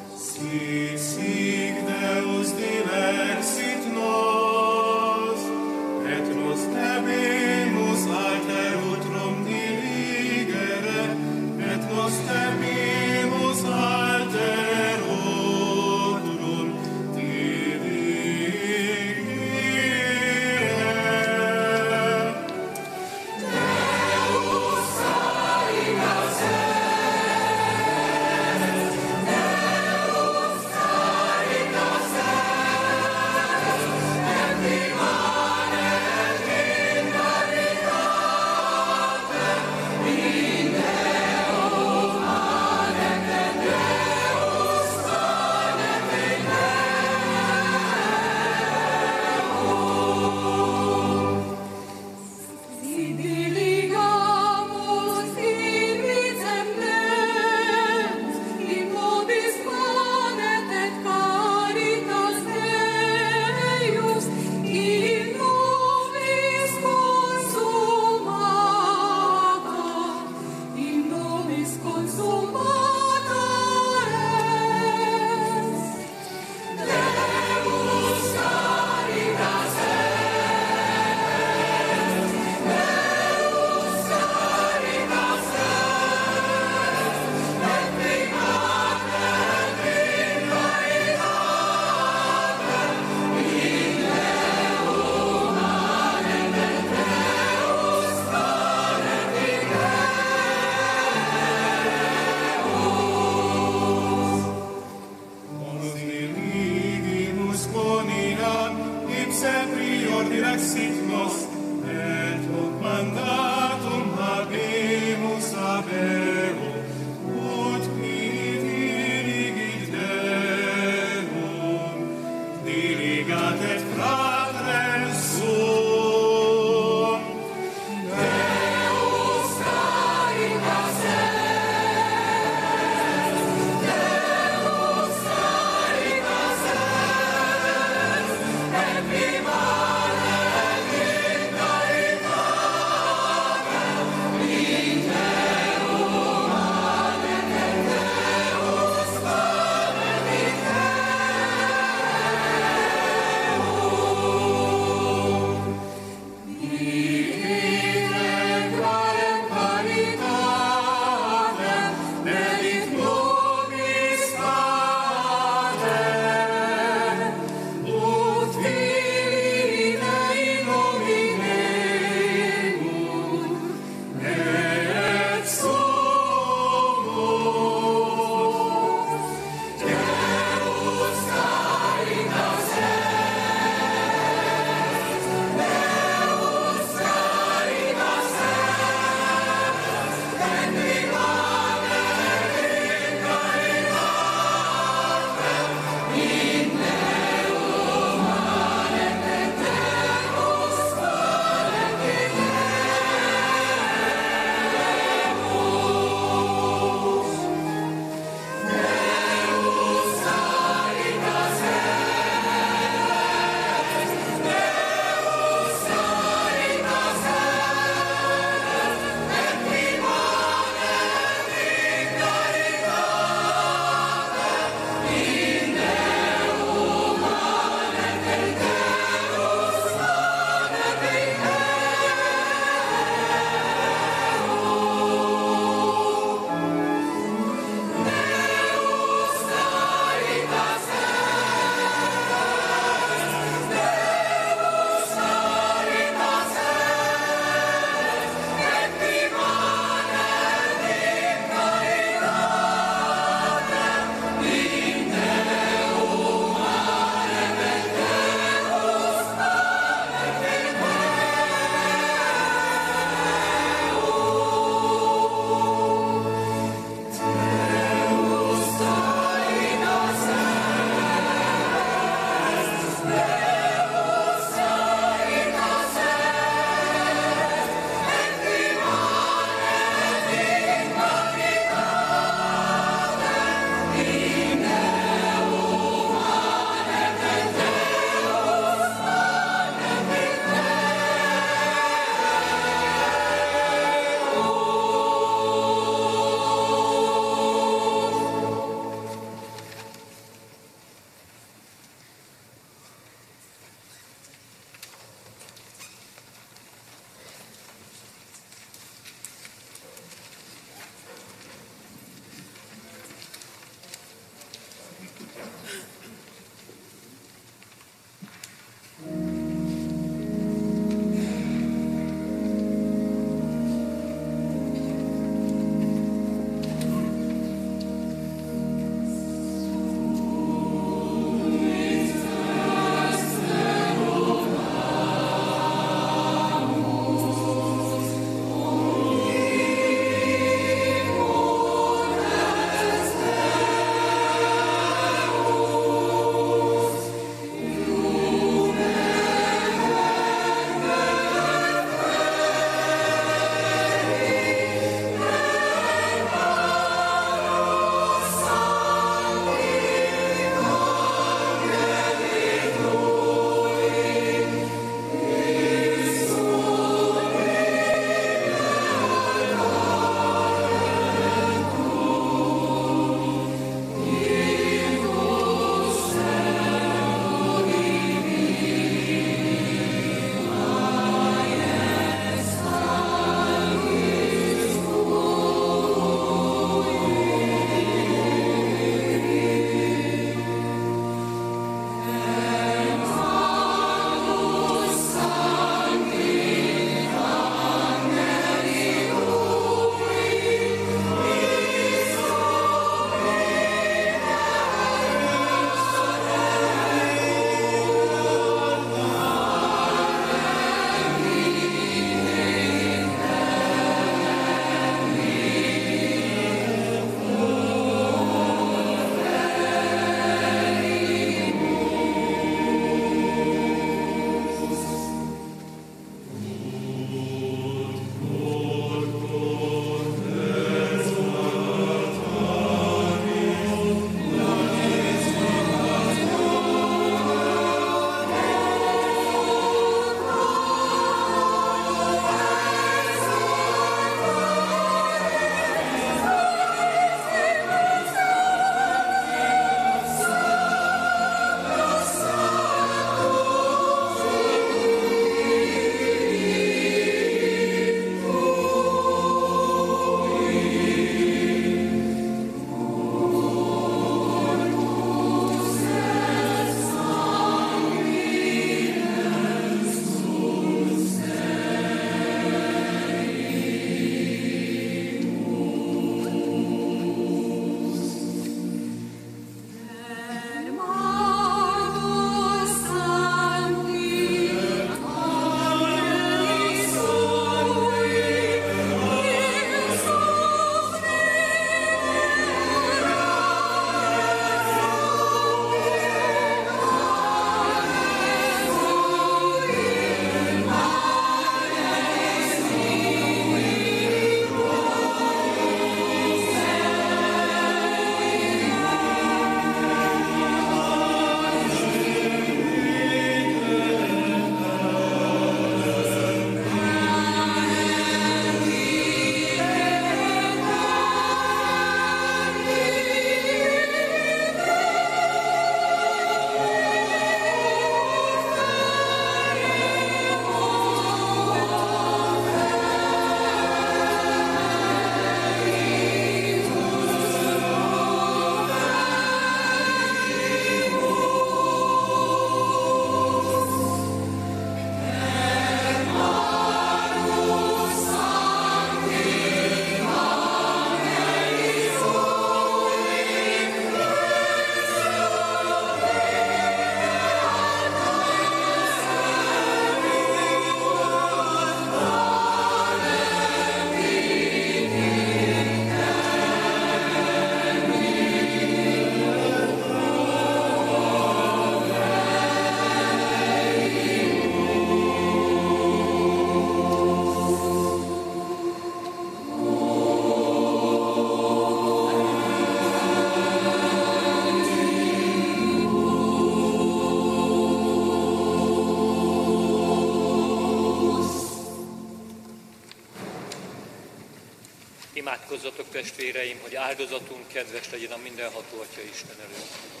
testvéreim, hogy áldozatunk kedves legyen a mindenható Atya Isten előtt.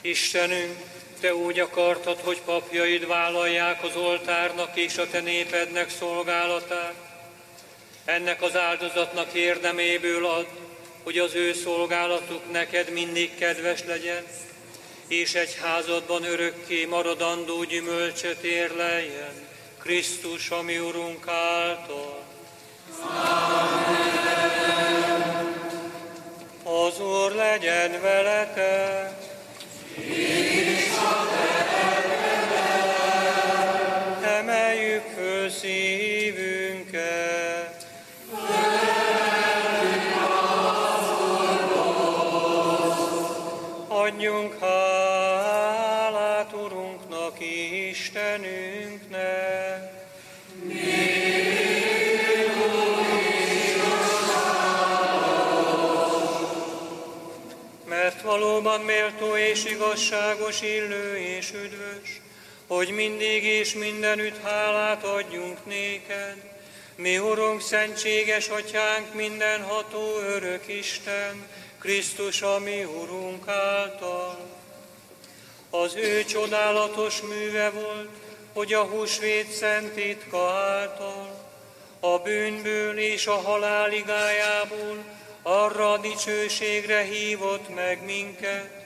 Istenünk, Te úgy akartad, hogy papjaid vállalják az oltárnak és a Te népednek szolgálatát. Ennek az áldozatnak érdeméből ad, hogy az ő szolgálatuk neked mindig kedves legyen, és egy házadban örökké maradandó gyümölcsöt érleljen, Krisztus, ami Urunk által. Az Úr legyen veletek! És igazságos, illő és üdvös, hogy mindig és mindenütt hálát adjunk néked, mi Urunk, szentséges Atyánk, mindenható örök Isten, Krisztus, a mi Urunk által. Az ő csodálatos műve volt, hogy a húsvét szent titka által, a bűnből és a halál igájából arra a dicsőségre hívott meg minket,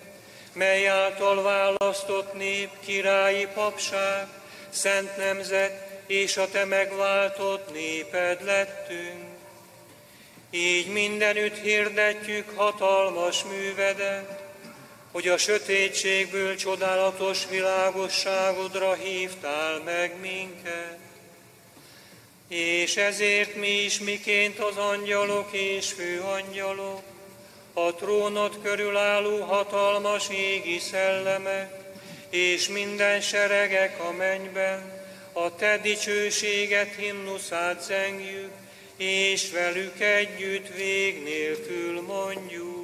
mely által választott nép, királyi papság, szent nemzet és a te megváltott néped lettünk. Így mindenütt hirdetjük hatalmas művedet, hogy a sötétségből csodálatos világosságodra hívtál meg minket. És ezért mi is miként az angyalok és főangyalok, a trónot körül álló hatalmas égi szellemek, és minden seregek a mennyben, a te dicsőséget himnuszát zengjük, és velük együtt vég nélkül mondjuk.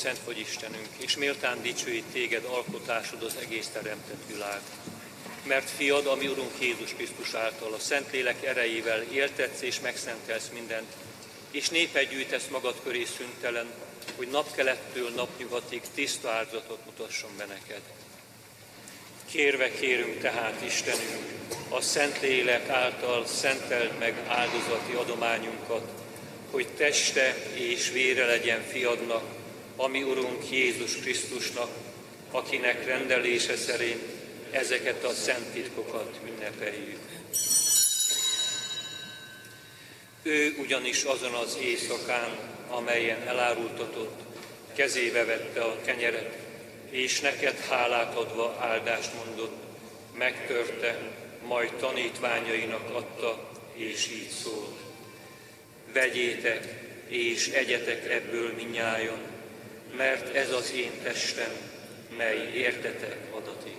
Szent vagy Istenünk, és méltán dicsőít téged alkotásod az egész teremtett világ. Mert fiad, ami Urunk Jézus Krisztus által, a Szentlélek erejével éltetsz és megszentelsz mindent, és népet gyűjtesz magad köré szüntelen, hogy napkelettől napnyugatig tiszta áldozatot mutasson be neked. Kérve kérünk tehát Istenünk, a Szentlélek által szenteld meg áldozati adományunkat, hogy teste és vére legyen fiadnak, ami Urunk Jézus Krisztusnak, akinek rendelése szerint ezeket a szent titkokat ünnepeljük. Ő ugyanis azon az éjszakán, amelyen elárultatott, kezébe vette a kenyeret, és neked hálát adva áldást mondott, megtörte, majd tanítványainak adta, és így szólt. Vegyétek, és egyetek ebből minnyájon, mert ez az én testem, mely értetek adatik.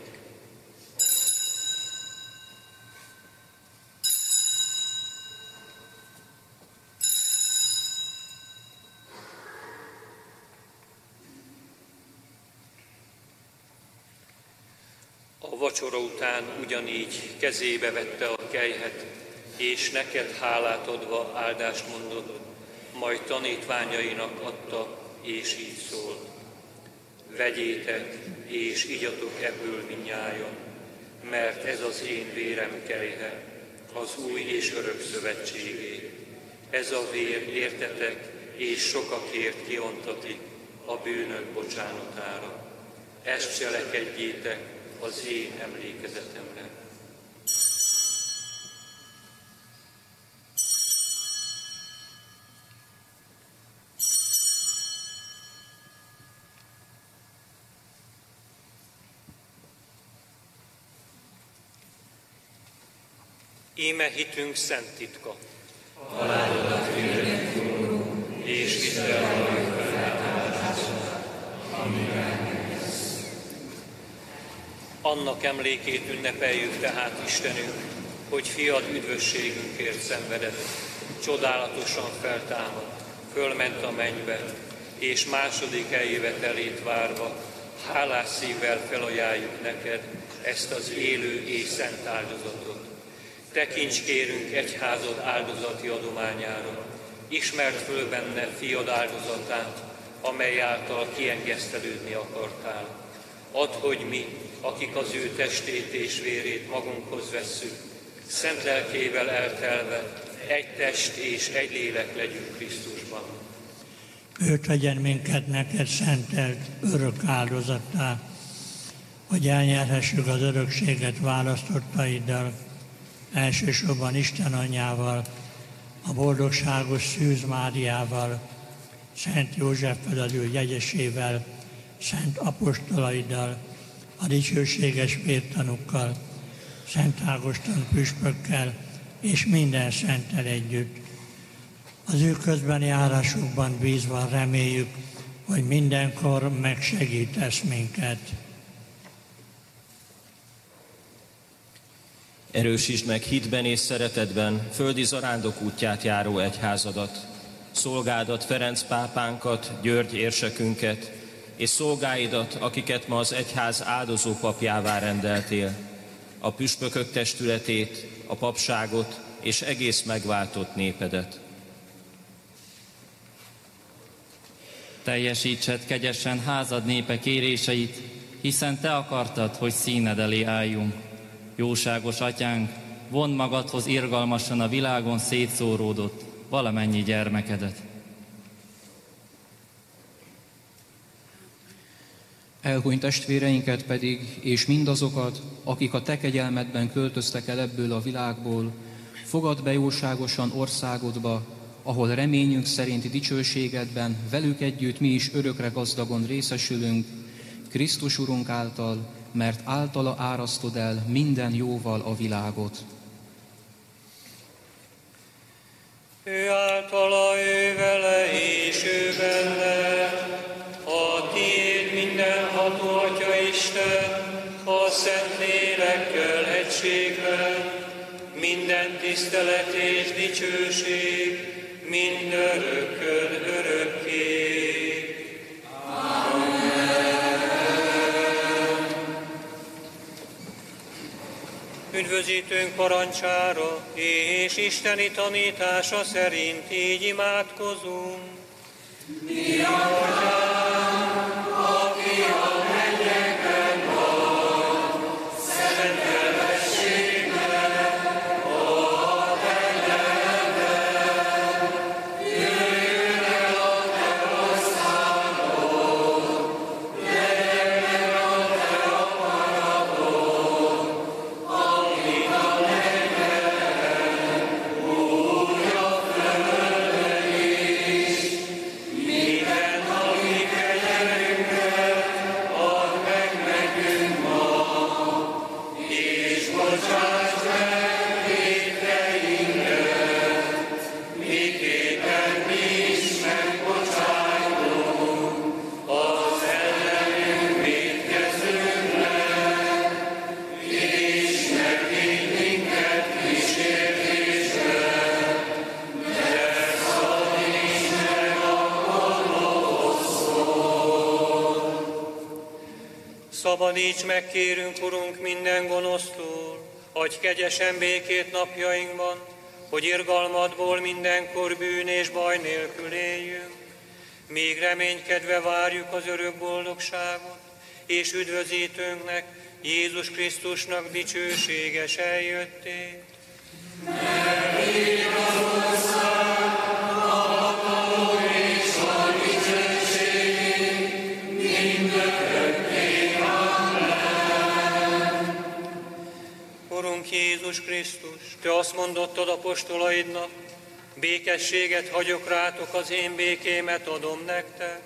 A vacsora után ugyanígy kezébe vette a kejhet, és neked hálát adva áldást mondott, majd tanítványainak adta, és így szólt. Vegyétek, és igyatok ebből minnyájon, mert ez az én vérem kejhe, az új és örök szövetségé. Ez a vér értetek, és sokakért kiontatik a bűnök bocsánatára. Ezt cselekedjétek az én emlékezetemre. Íme hitünk szent titka. Halálodat és Isten Annak emlékét ünnepeljük tehát Istenünk, hogy fiad üdvösségünkért szenvedett, csodálatosan feltámadt, fölment a mennybe, és második eljövetelét várva, hálás szívvel felajánljuk neked ezt az élő és szent áldozatot. Tekints kérünk egyházad áldozati adományára, ismert föl benne fiad áldozatát, amely által kiengesztelődni akartál. Add, hogy mi, akik az ő testét és vérét magunkhoz vesszük, szent lelkével eltelve, egy test és egy lélek legyünk Krisztusban. Őt legyen minket neked szentelt örök áldozattá, hogy elnyerhessük az örökséget választottaiddal, elsősorban Isten anyjával, a boldogságos Szűz Máriával, Szent József feladő jegyesével, Szent apostolaiddal, a dicsőséges vértanukkal, Szent Ágoston püspökkel és minden szentel együtt. Az ő közben járásukban bízva reméljük, hogy mindenkor megsegítesz minket. Erősítsd meg hitben és szeretetben földi zarándok útját járó egyházadat, szolgádat Ferenc pápánkat, György érsekünket, és szolgáidat, akiket ma az egyház áldozó papjává rendeltél, a püspökök testületét, a papságot és egész megváltott népedet. Teljesítsed kegyesen házad népe kéréseit, hiszen Te akartad, hogy színed elé álljunk. Jóságos atyánk, vond magadhoz irgalmasan a világon szétszóródott valamennyi gyermekedet. Elhunyt testvéreinket pedig, és mindazokat, akik a te kegyelmedben költöztek el ebből a világból, fogad be jóságosan országodba, ahol reményünk szerinti dicsőségedben velük együtt mi is örökre gazdagon részesülünk, Krisztus Urunk által, mert általa árasztod el minden jóval a világot. Ő általa, ő vele és ő benne, a tiéd mindenható Atya Isten, a Szent Lélekkel egységben, minden tisztelet és dicsőség, mindörökkön örökké. Üdvözítőnk parancsára és Isteni tanítása szerint így imádkozunk. Mi atyánk, Szabadíts meg, kérünk, Urunk, minden gonosztól, adj kegyesen békét napjainkban, hogy irgalmadból mindenkor bűn és baj nélkül éljünk, míg reménykedve várjuk az örök boldogságot, és üdvözítőnknek, Jézus Krisztusnak dicsőséges eljöttét. Urunk Jézus Krisztus, Te azt mondottad apostolaidnak, békességet hagyok rátok, az én békémet adom nektek.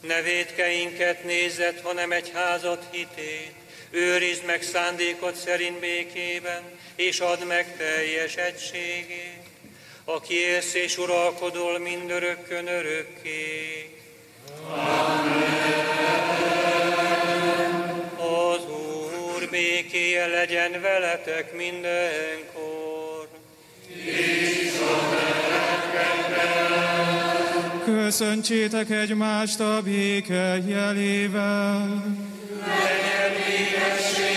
Ne védkeinket nézzet, hanem egy házat hitét. Őrizd meg szándékod szerint békében, és add meg teljes egységét. Aki élsz és uralkodol mindörökkön örökké. Az Úr békéje legyen veletek mindenkor. Köszöntsétek egymást a béke jelével. Legyen békesség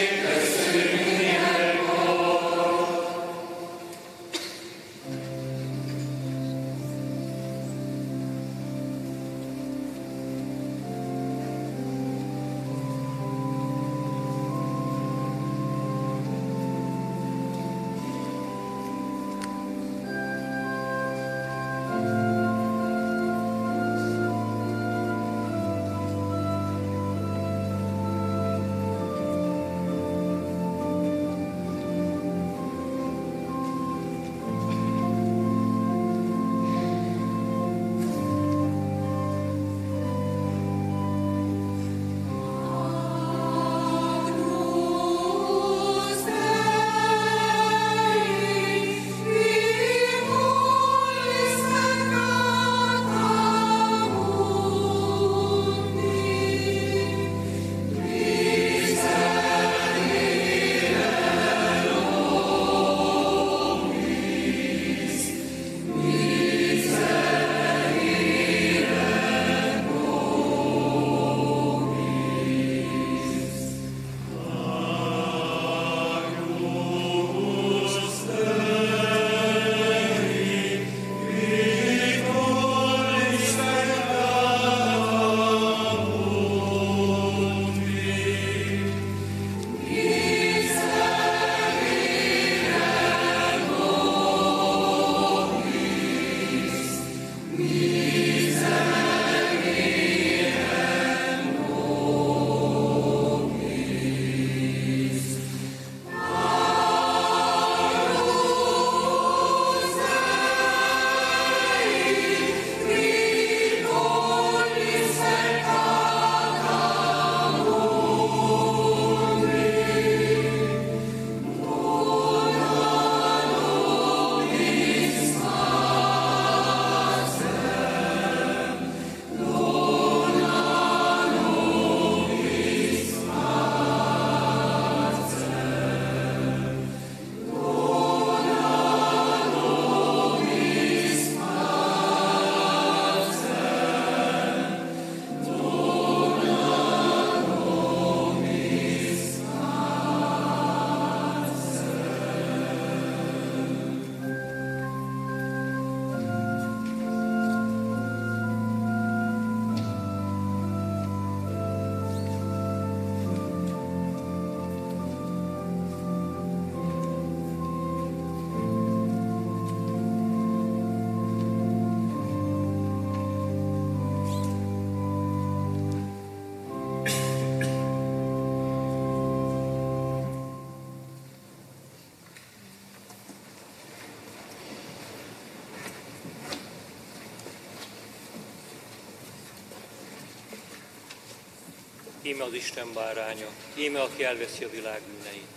íme az Isten báránya, íme, aki elveszi a világ bűneit.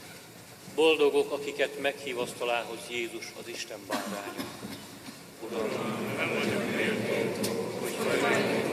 Boldogok, akiket meghív asztalához Jézus, az Isten báránya. Uram, nem vagyok méltó, hogy feljön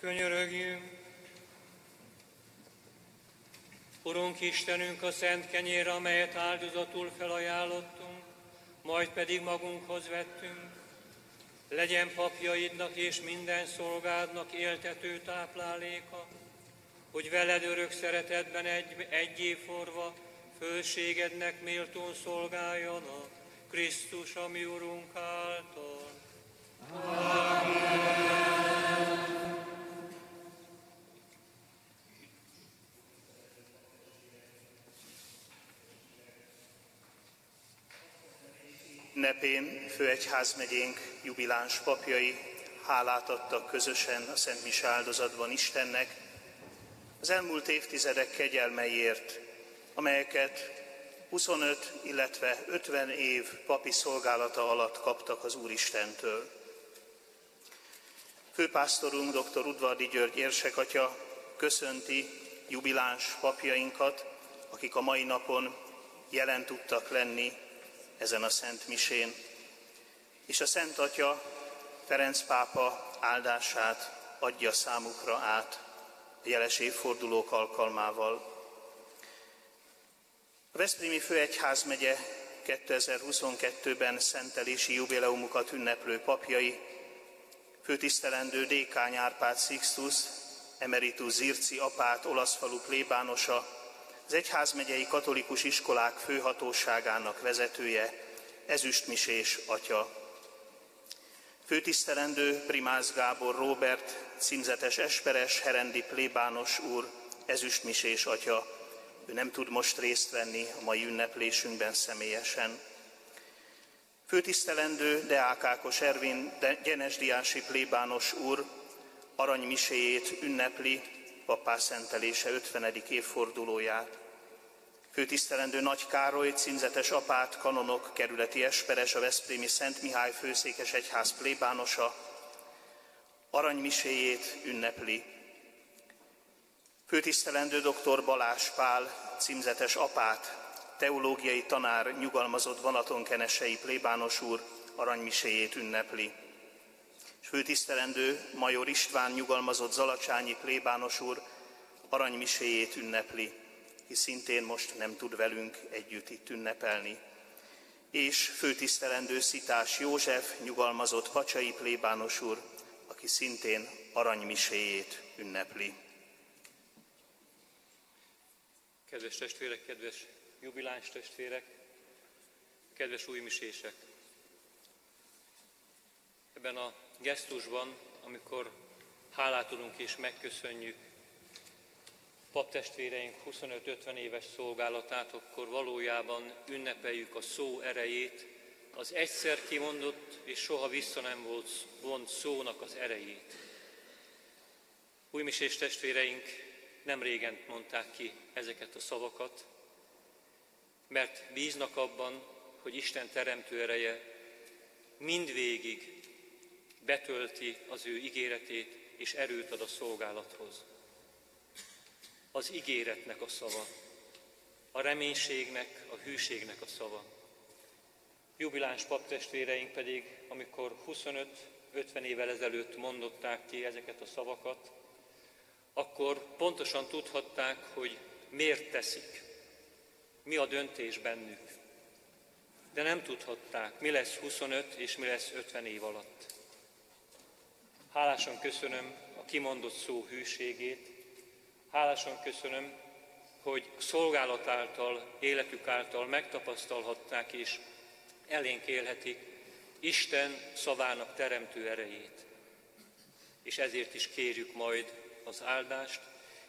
Könyörögjünk! Urunk Istenünk, a szent kenyér, amelyet áldozatul felajánlottunk, majd pedig magunkhoz vettünk, legyen papjaidnak és minden szolgádnak éltető tápláléka, hogy veled örök szeretetben egy, egyé forva fölségednek méltón szolgáljanak, Krisztus, ami Urunk főegyházmegyénk jubiláns papjai hálát adtak közösen a Szent Mise áldozatban Istennek az elmúlt évtizedek kegyelmeiért, amelyeket 25, illetve 50 év papi szolgálata alatt kaptak az Úristentől. Főpásztorunk dr. Udvardi György érsekatya köszönti jubiláns papjainkat, akik a mai napon jelen tudtak lenni ezen a Szent Misén, és a Szent Atya Ferenc pápa áldását adja számukra át a jeles évfordulók alkalmával. A Veszprémi Főegyházmegye 2022-ben szentelési jubileumukat ünneplő papjai, főtisztelendő Dékány Árpád Sixtus, emeritus Zirci apát, olaszfalu plébánosa, az egyházmegyei katolikus iskolák főhatóságának vezetője, ezüstmisés atya. Főtisztelendő Primász Gábor Róbert, címzetes esperes, herendi plébános úr, ezüstmisés atya. Ő nem tud most részt venni a mai ünneplésünkben személyesen. Főtisztelendő Deákákos Ervin de Genesdiási plébános úr aranymiséjét ünnepli papá szentelése 50. évfordulóját. Főtisztelendő Nagy Károly, címzetes apát, kanonok, kerületi esperes, a Veszprémi Szent Mihály főszékes egyház plébánosa, aranymiséjét ünnepli. Főtisztelendő dr. Balás Pál, címzetes apát, teológiai tanár, nyugalmazott Balatonkenesei plébános úr aranymiséjét ünnepli és főtisztelendő Major István nyugalmazott Zalacsányi plébános úr aranymiséjét ünnepli, ki szintén most nem tud velünk együtt itt ünnepelni. És főtisztelendő Szitás József nyugalmazott Pacsai plébános úr, aki szintén aranymiséjét ünnepli. Kedves testvérek, kedves jubiláns testvérek, kedves újmisések! Ebben a gesztusban, amikor hálát tudunk és megköszönjük paptestvéreink 25-50 éves szolgálatát, akkor valójában ünnepeljük a szó erejét, az egyszer kimondott és soha vissza nem volt vont szónak az erejét. Újmisés testvéreink nem régen mondták ki ezeket a szavakat, mert bíznak abban, hogy Isten teremtő ereje mindvégig betölti az ő ígéretét, és erőt ad a szolgálathoz. Az ígéretnek a szava, a reménységnek, a hűségnek a szava. Jubiláns paptestvéreink pedig, amikor 25-50 évvel ezelőtt mondották ki ezeket a szavakat, akkor pontosan tudhatták, hogy miért teszik, mi a döntés bennük. De nem tudhatták, mi lesz 25 és mi lesz 50 év alatt. Hálásan köszönöm a kimondott szó hűségét, hálásan köszönöm, hogy szolgálat által, életük által megtapasztalhatták és elénk élhetik Isten szavának teremtő erejét. És ezért is kérjük majd az áldást,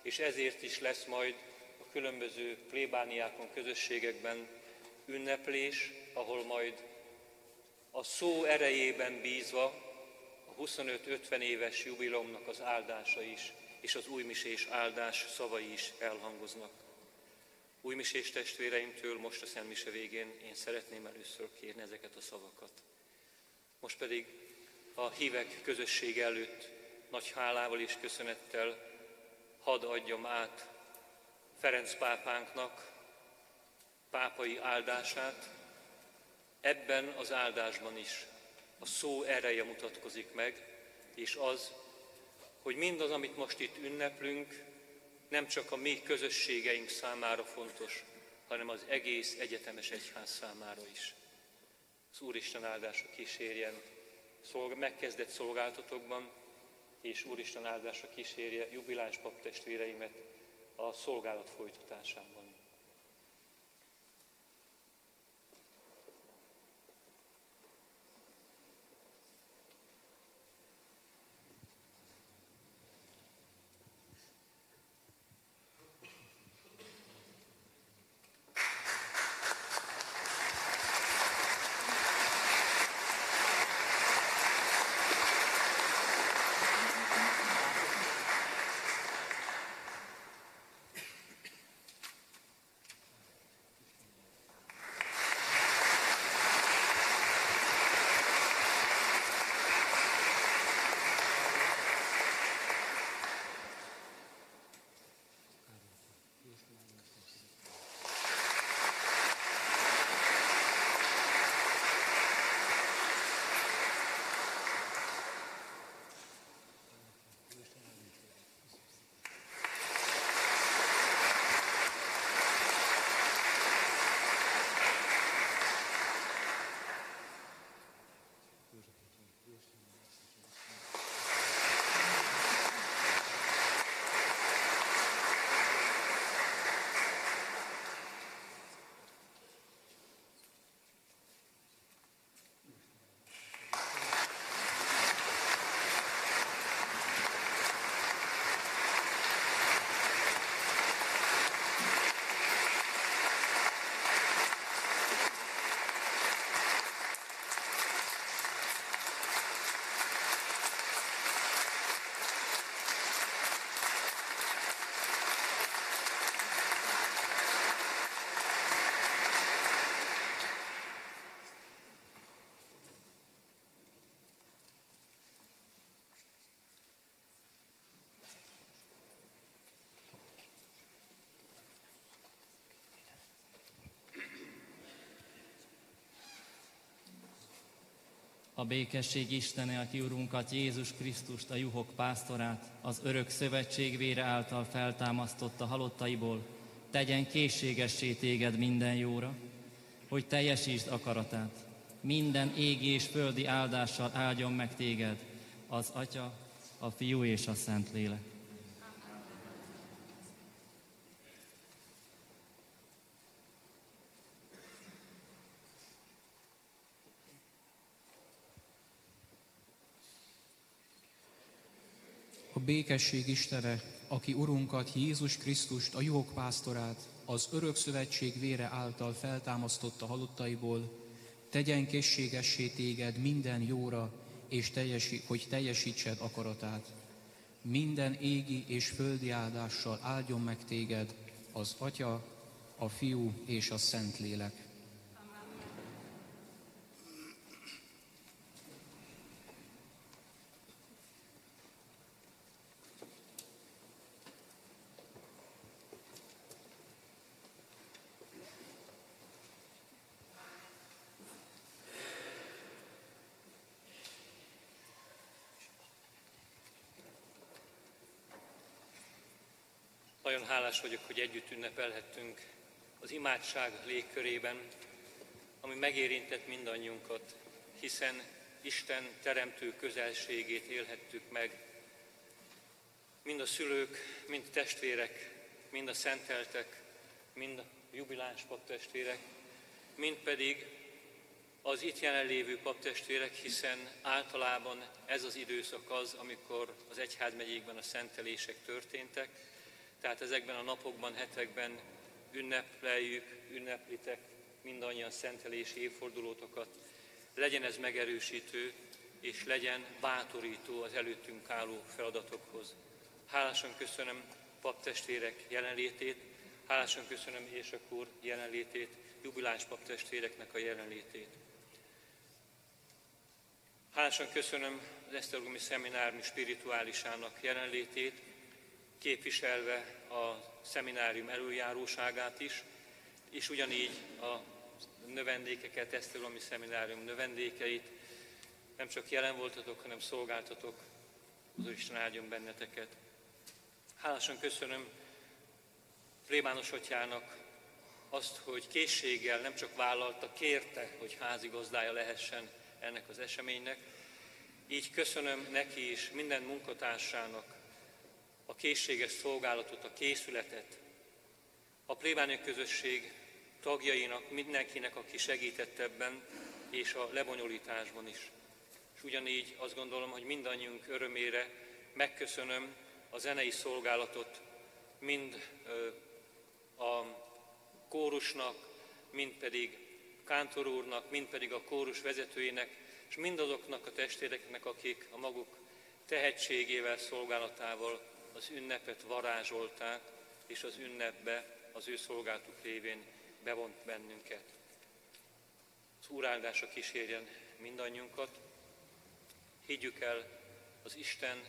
és ezért is lesz majd a különböző plébániákon, közösségekben ünneplés, ahol majd a szó erejében bízva 25-50 éves jubilomnak az áldása is, és az újmisés áldás szavai is elhangoznak. Újmisés testvéreimtől most a Szent Mise végén én szeretném először kérni ezeket a szavakat. Most pedig a hívek közösség előtt nagy hálával és köszönettel hadd adjam át Ferenc pápánknak pápai áldását, ebben az áldásban is a szó ereje mutatkozik meg, és az, hogy mindaz, amit most itt ünneplünk, nem csak a mi közösségeink számára fontos, hanem az egész egyetemes egyház számára is. Az Úristen áldása kísérjen szolg- megkezdett szolgáltatokban, és Úristen áldása kísérje jubiláns paptestvéreimet a szolgálat folytatásában. A békesség Istene, aki Urunkat, Jézus Krisztust, a juhok pásztorát, az örök szövetség vére által feltámasztotta halottaiból, tegyen készségessé téged minden jóra, hogy teljesítsd akaratát. Minden égi és földi áldással áldjon meg téged az Atya, a Fiú és a Szentlélek. A békesség Istene, aki Urunkat, Jézus Krisztust, a juhok pásztorát, az örök szövetség vére által feltámasztotta halottaiból, tegyen készségessé téged minden jóra, és teljesi, hogy teljesítsed akaratát. Minden égi és földi áldással áldjon meg téged az Atya, a Fiú és a Szentlélek. Nagyon hálás vagyok, hogy együtt ünnepelhettünk az imádság légkörében, ami megérintett mindannyiunkat, hiszen Isten teremtő közelségét élhettük meg. Mind a szülők, mind testvérek, mind a szenteltek, mind a jubiláns paptestvérek, mind pedig az itt jelenlévő paptestvérek, hiszen általában ez az időszak az, amikor az egyházmegyékben a szentelések történtek, tehát ezekben a napokban, hetekben ünnepleljük, ünneplitek mindannyian szentelési évfordulótokat. Legyen ez megerősítő, és legyen bátorító az előttünk álló feladatokhoz. Hálásan köszönöm paptestvérek jelenlétét, hálásan köszönöm Ésak úr jelenlétét, jubiláns paptestvéreknek a jelenlétét. Hálásan köszönöm az Esztergomi Szeminárium spirituálisának jelenlétét, képviselve a szeminárium előjáróságát is, és ugyanígy a növendékeket, Esztergomi Szeminárium növendékeit, nem csak jelen voltatok, hanem szolgáltatok az Isten áldjon benneteket. Hálásan köszönöm Plébános atyának azt, hogy készséggel nem csak vállalta, kérte, hogy házigazdája lehessen ennek az eseménynek. Így köszönöm neki is, minden munkatársának a készséges szolgálatot, a készületet, a plébánia közösség tagjainak, mindenkinek, aki segített ebben, és a lebonyolításban is. És ugyanígy azt gondolom, hogy mindannyiunk örömére megköszönöm a zenei szolgálatot, mind a kórusnak, mind pedig Kántor úrnak, mind pedig a kórus vezetőinek, és mindazoknak a testvéreknek, akik a maguk tehetségével, szolgálatával az ünnepet varázsolták, és az ünnepbe az ő szolgálatuk révén bevont bennünket. Az Úr áldása kísérjen mindannyiunkat. Higgyük el, az Isten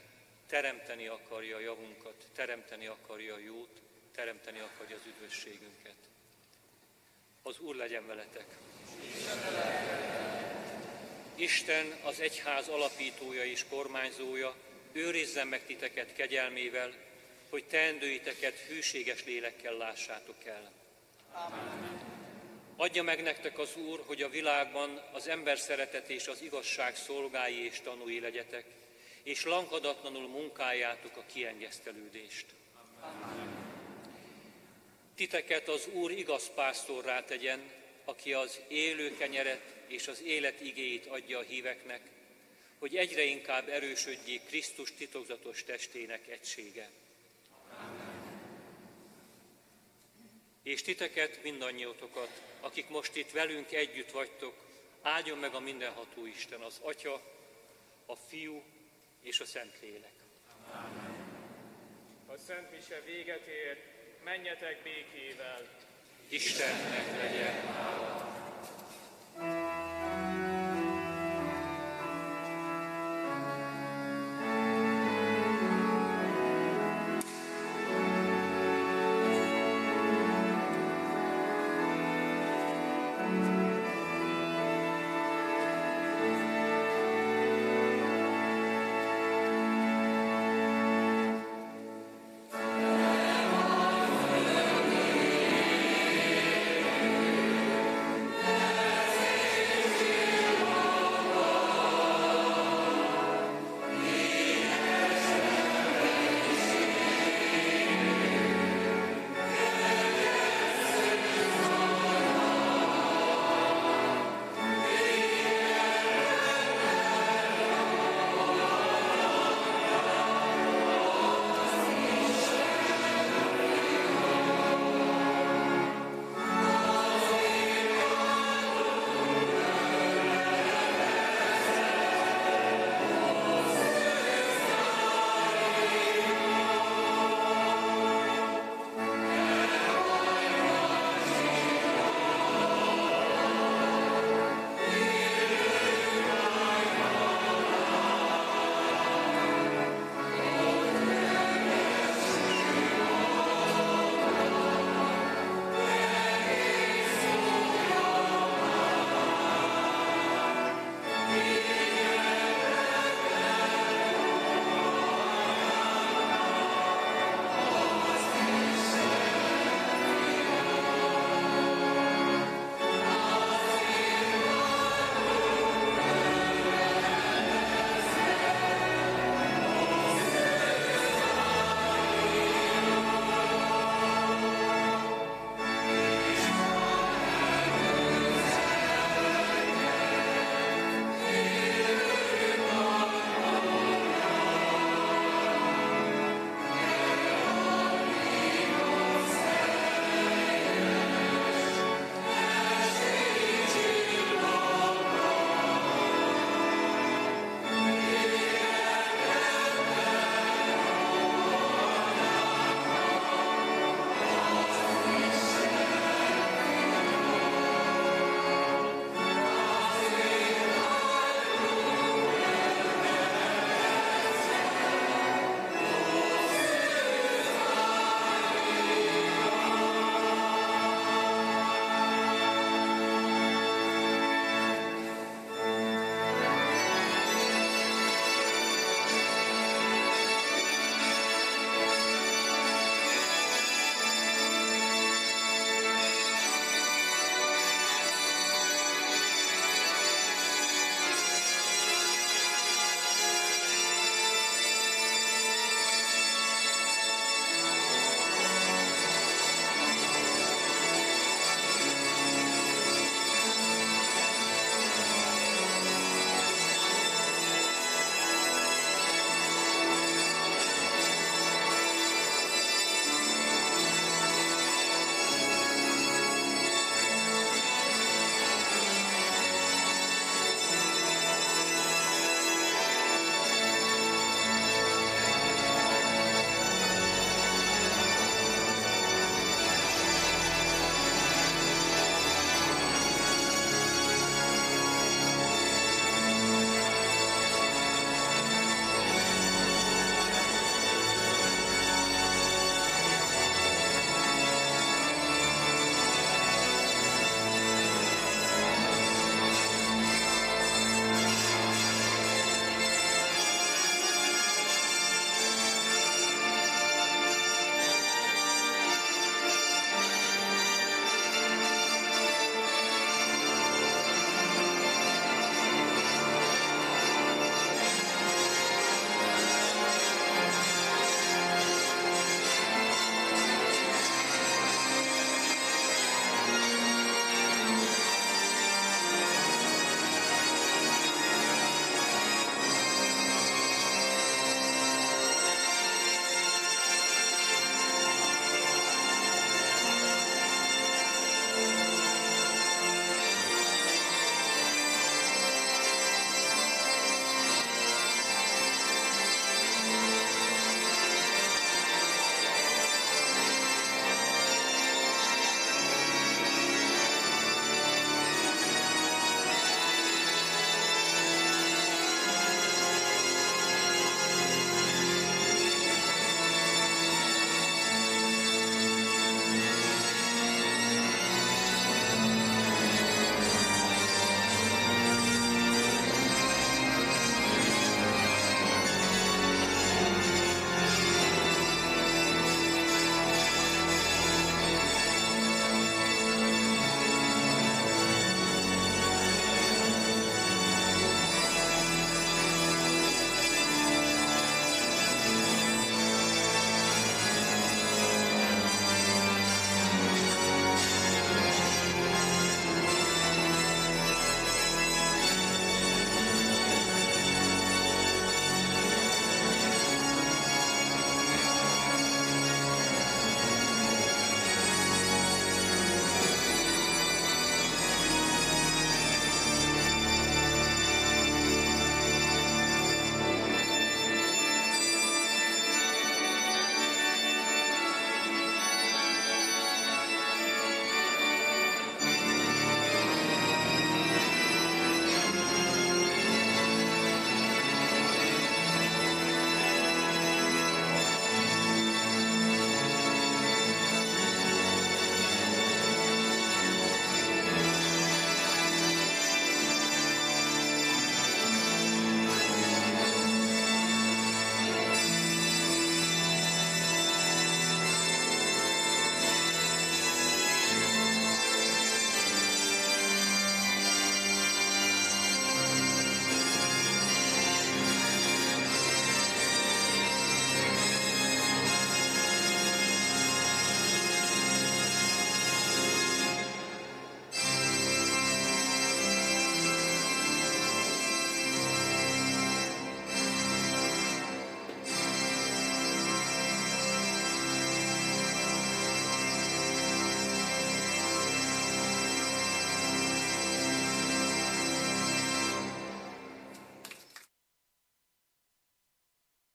teremteni akarja a javunkat, teremteni akarja a jót, teremteni akarja az üdvösségünket. Az Úr legyen veletek! Isten az egyház alapítója és kormányzója, őrizzen meg titeket kegyelmével, hogy teendőiteket hűséges lélekkel lássátok el. Amen. Adja meg nektek az Úr, hogy a világban az ember szeretet és az igazság szolgái és tanúi legyetek, és lankadatlanul munkáljátok a kiengesztelődést. Amen. Titeket az Úr igaz pásztorrá tegyen, aki az élő kenyeret és az élet igéit adja a híveknek, hogy egyre inkább erősödjék Krisztus titokzatos testének egysége. És titeket, mindannyiótokat, akik most itt velünk együtt vagytok, áldjon meg a mindenható Isten, az Atya, a Fiú és a Szentlélek. Amen. A Szent Mise véget ér, menjetek békével. Istennek legyen hála.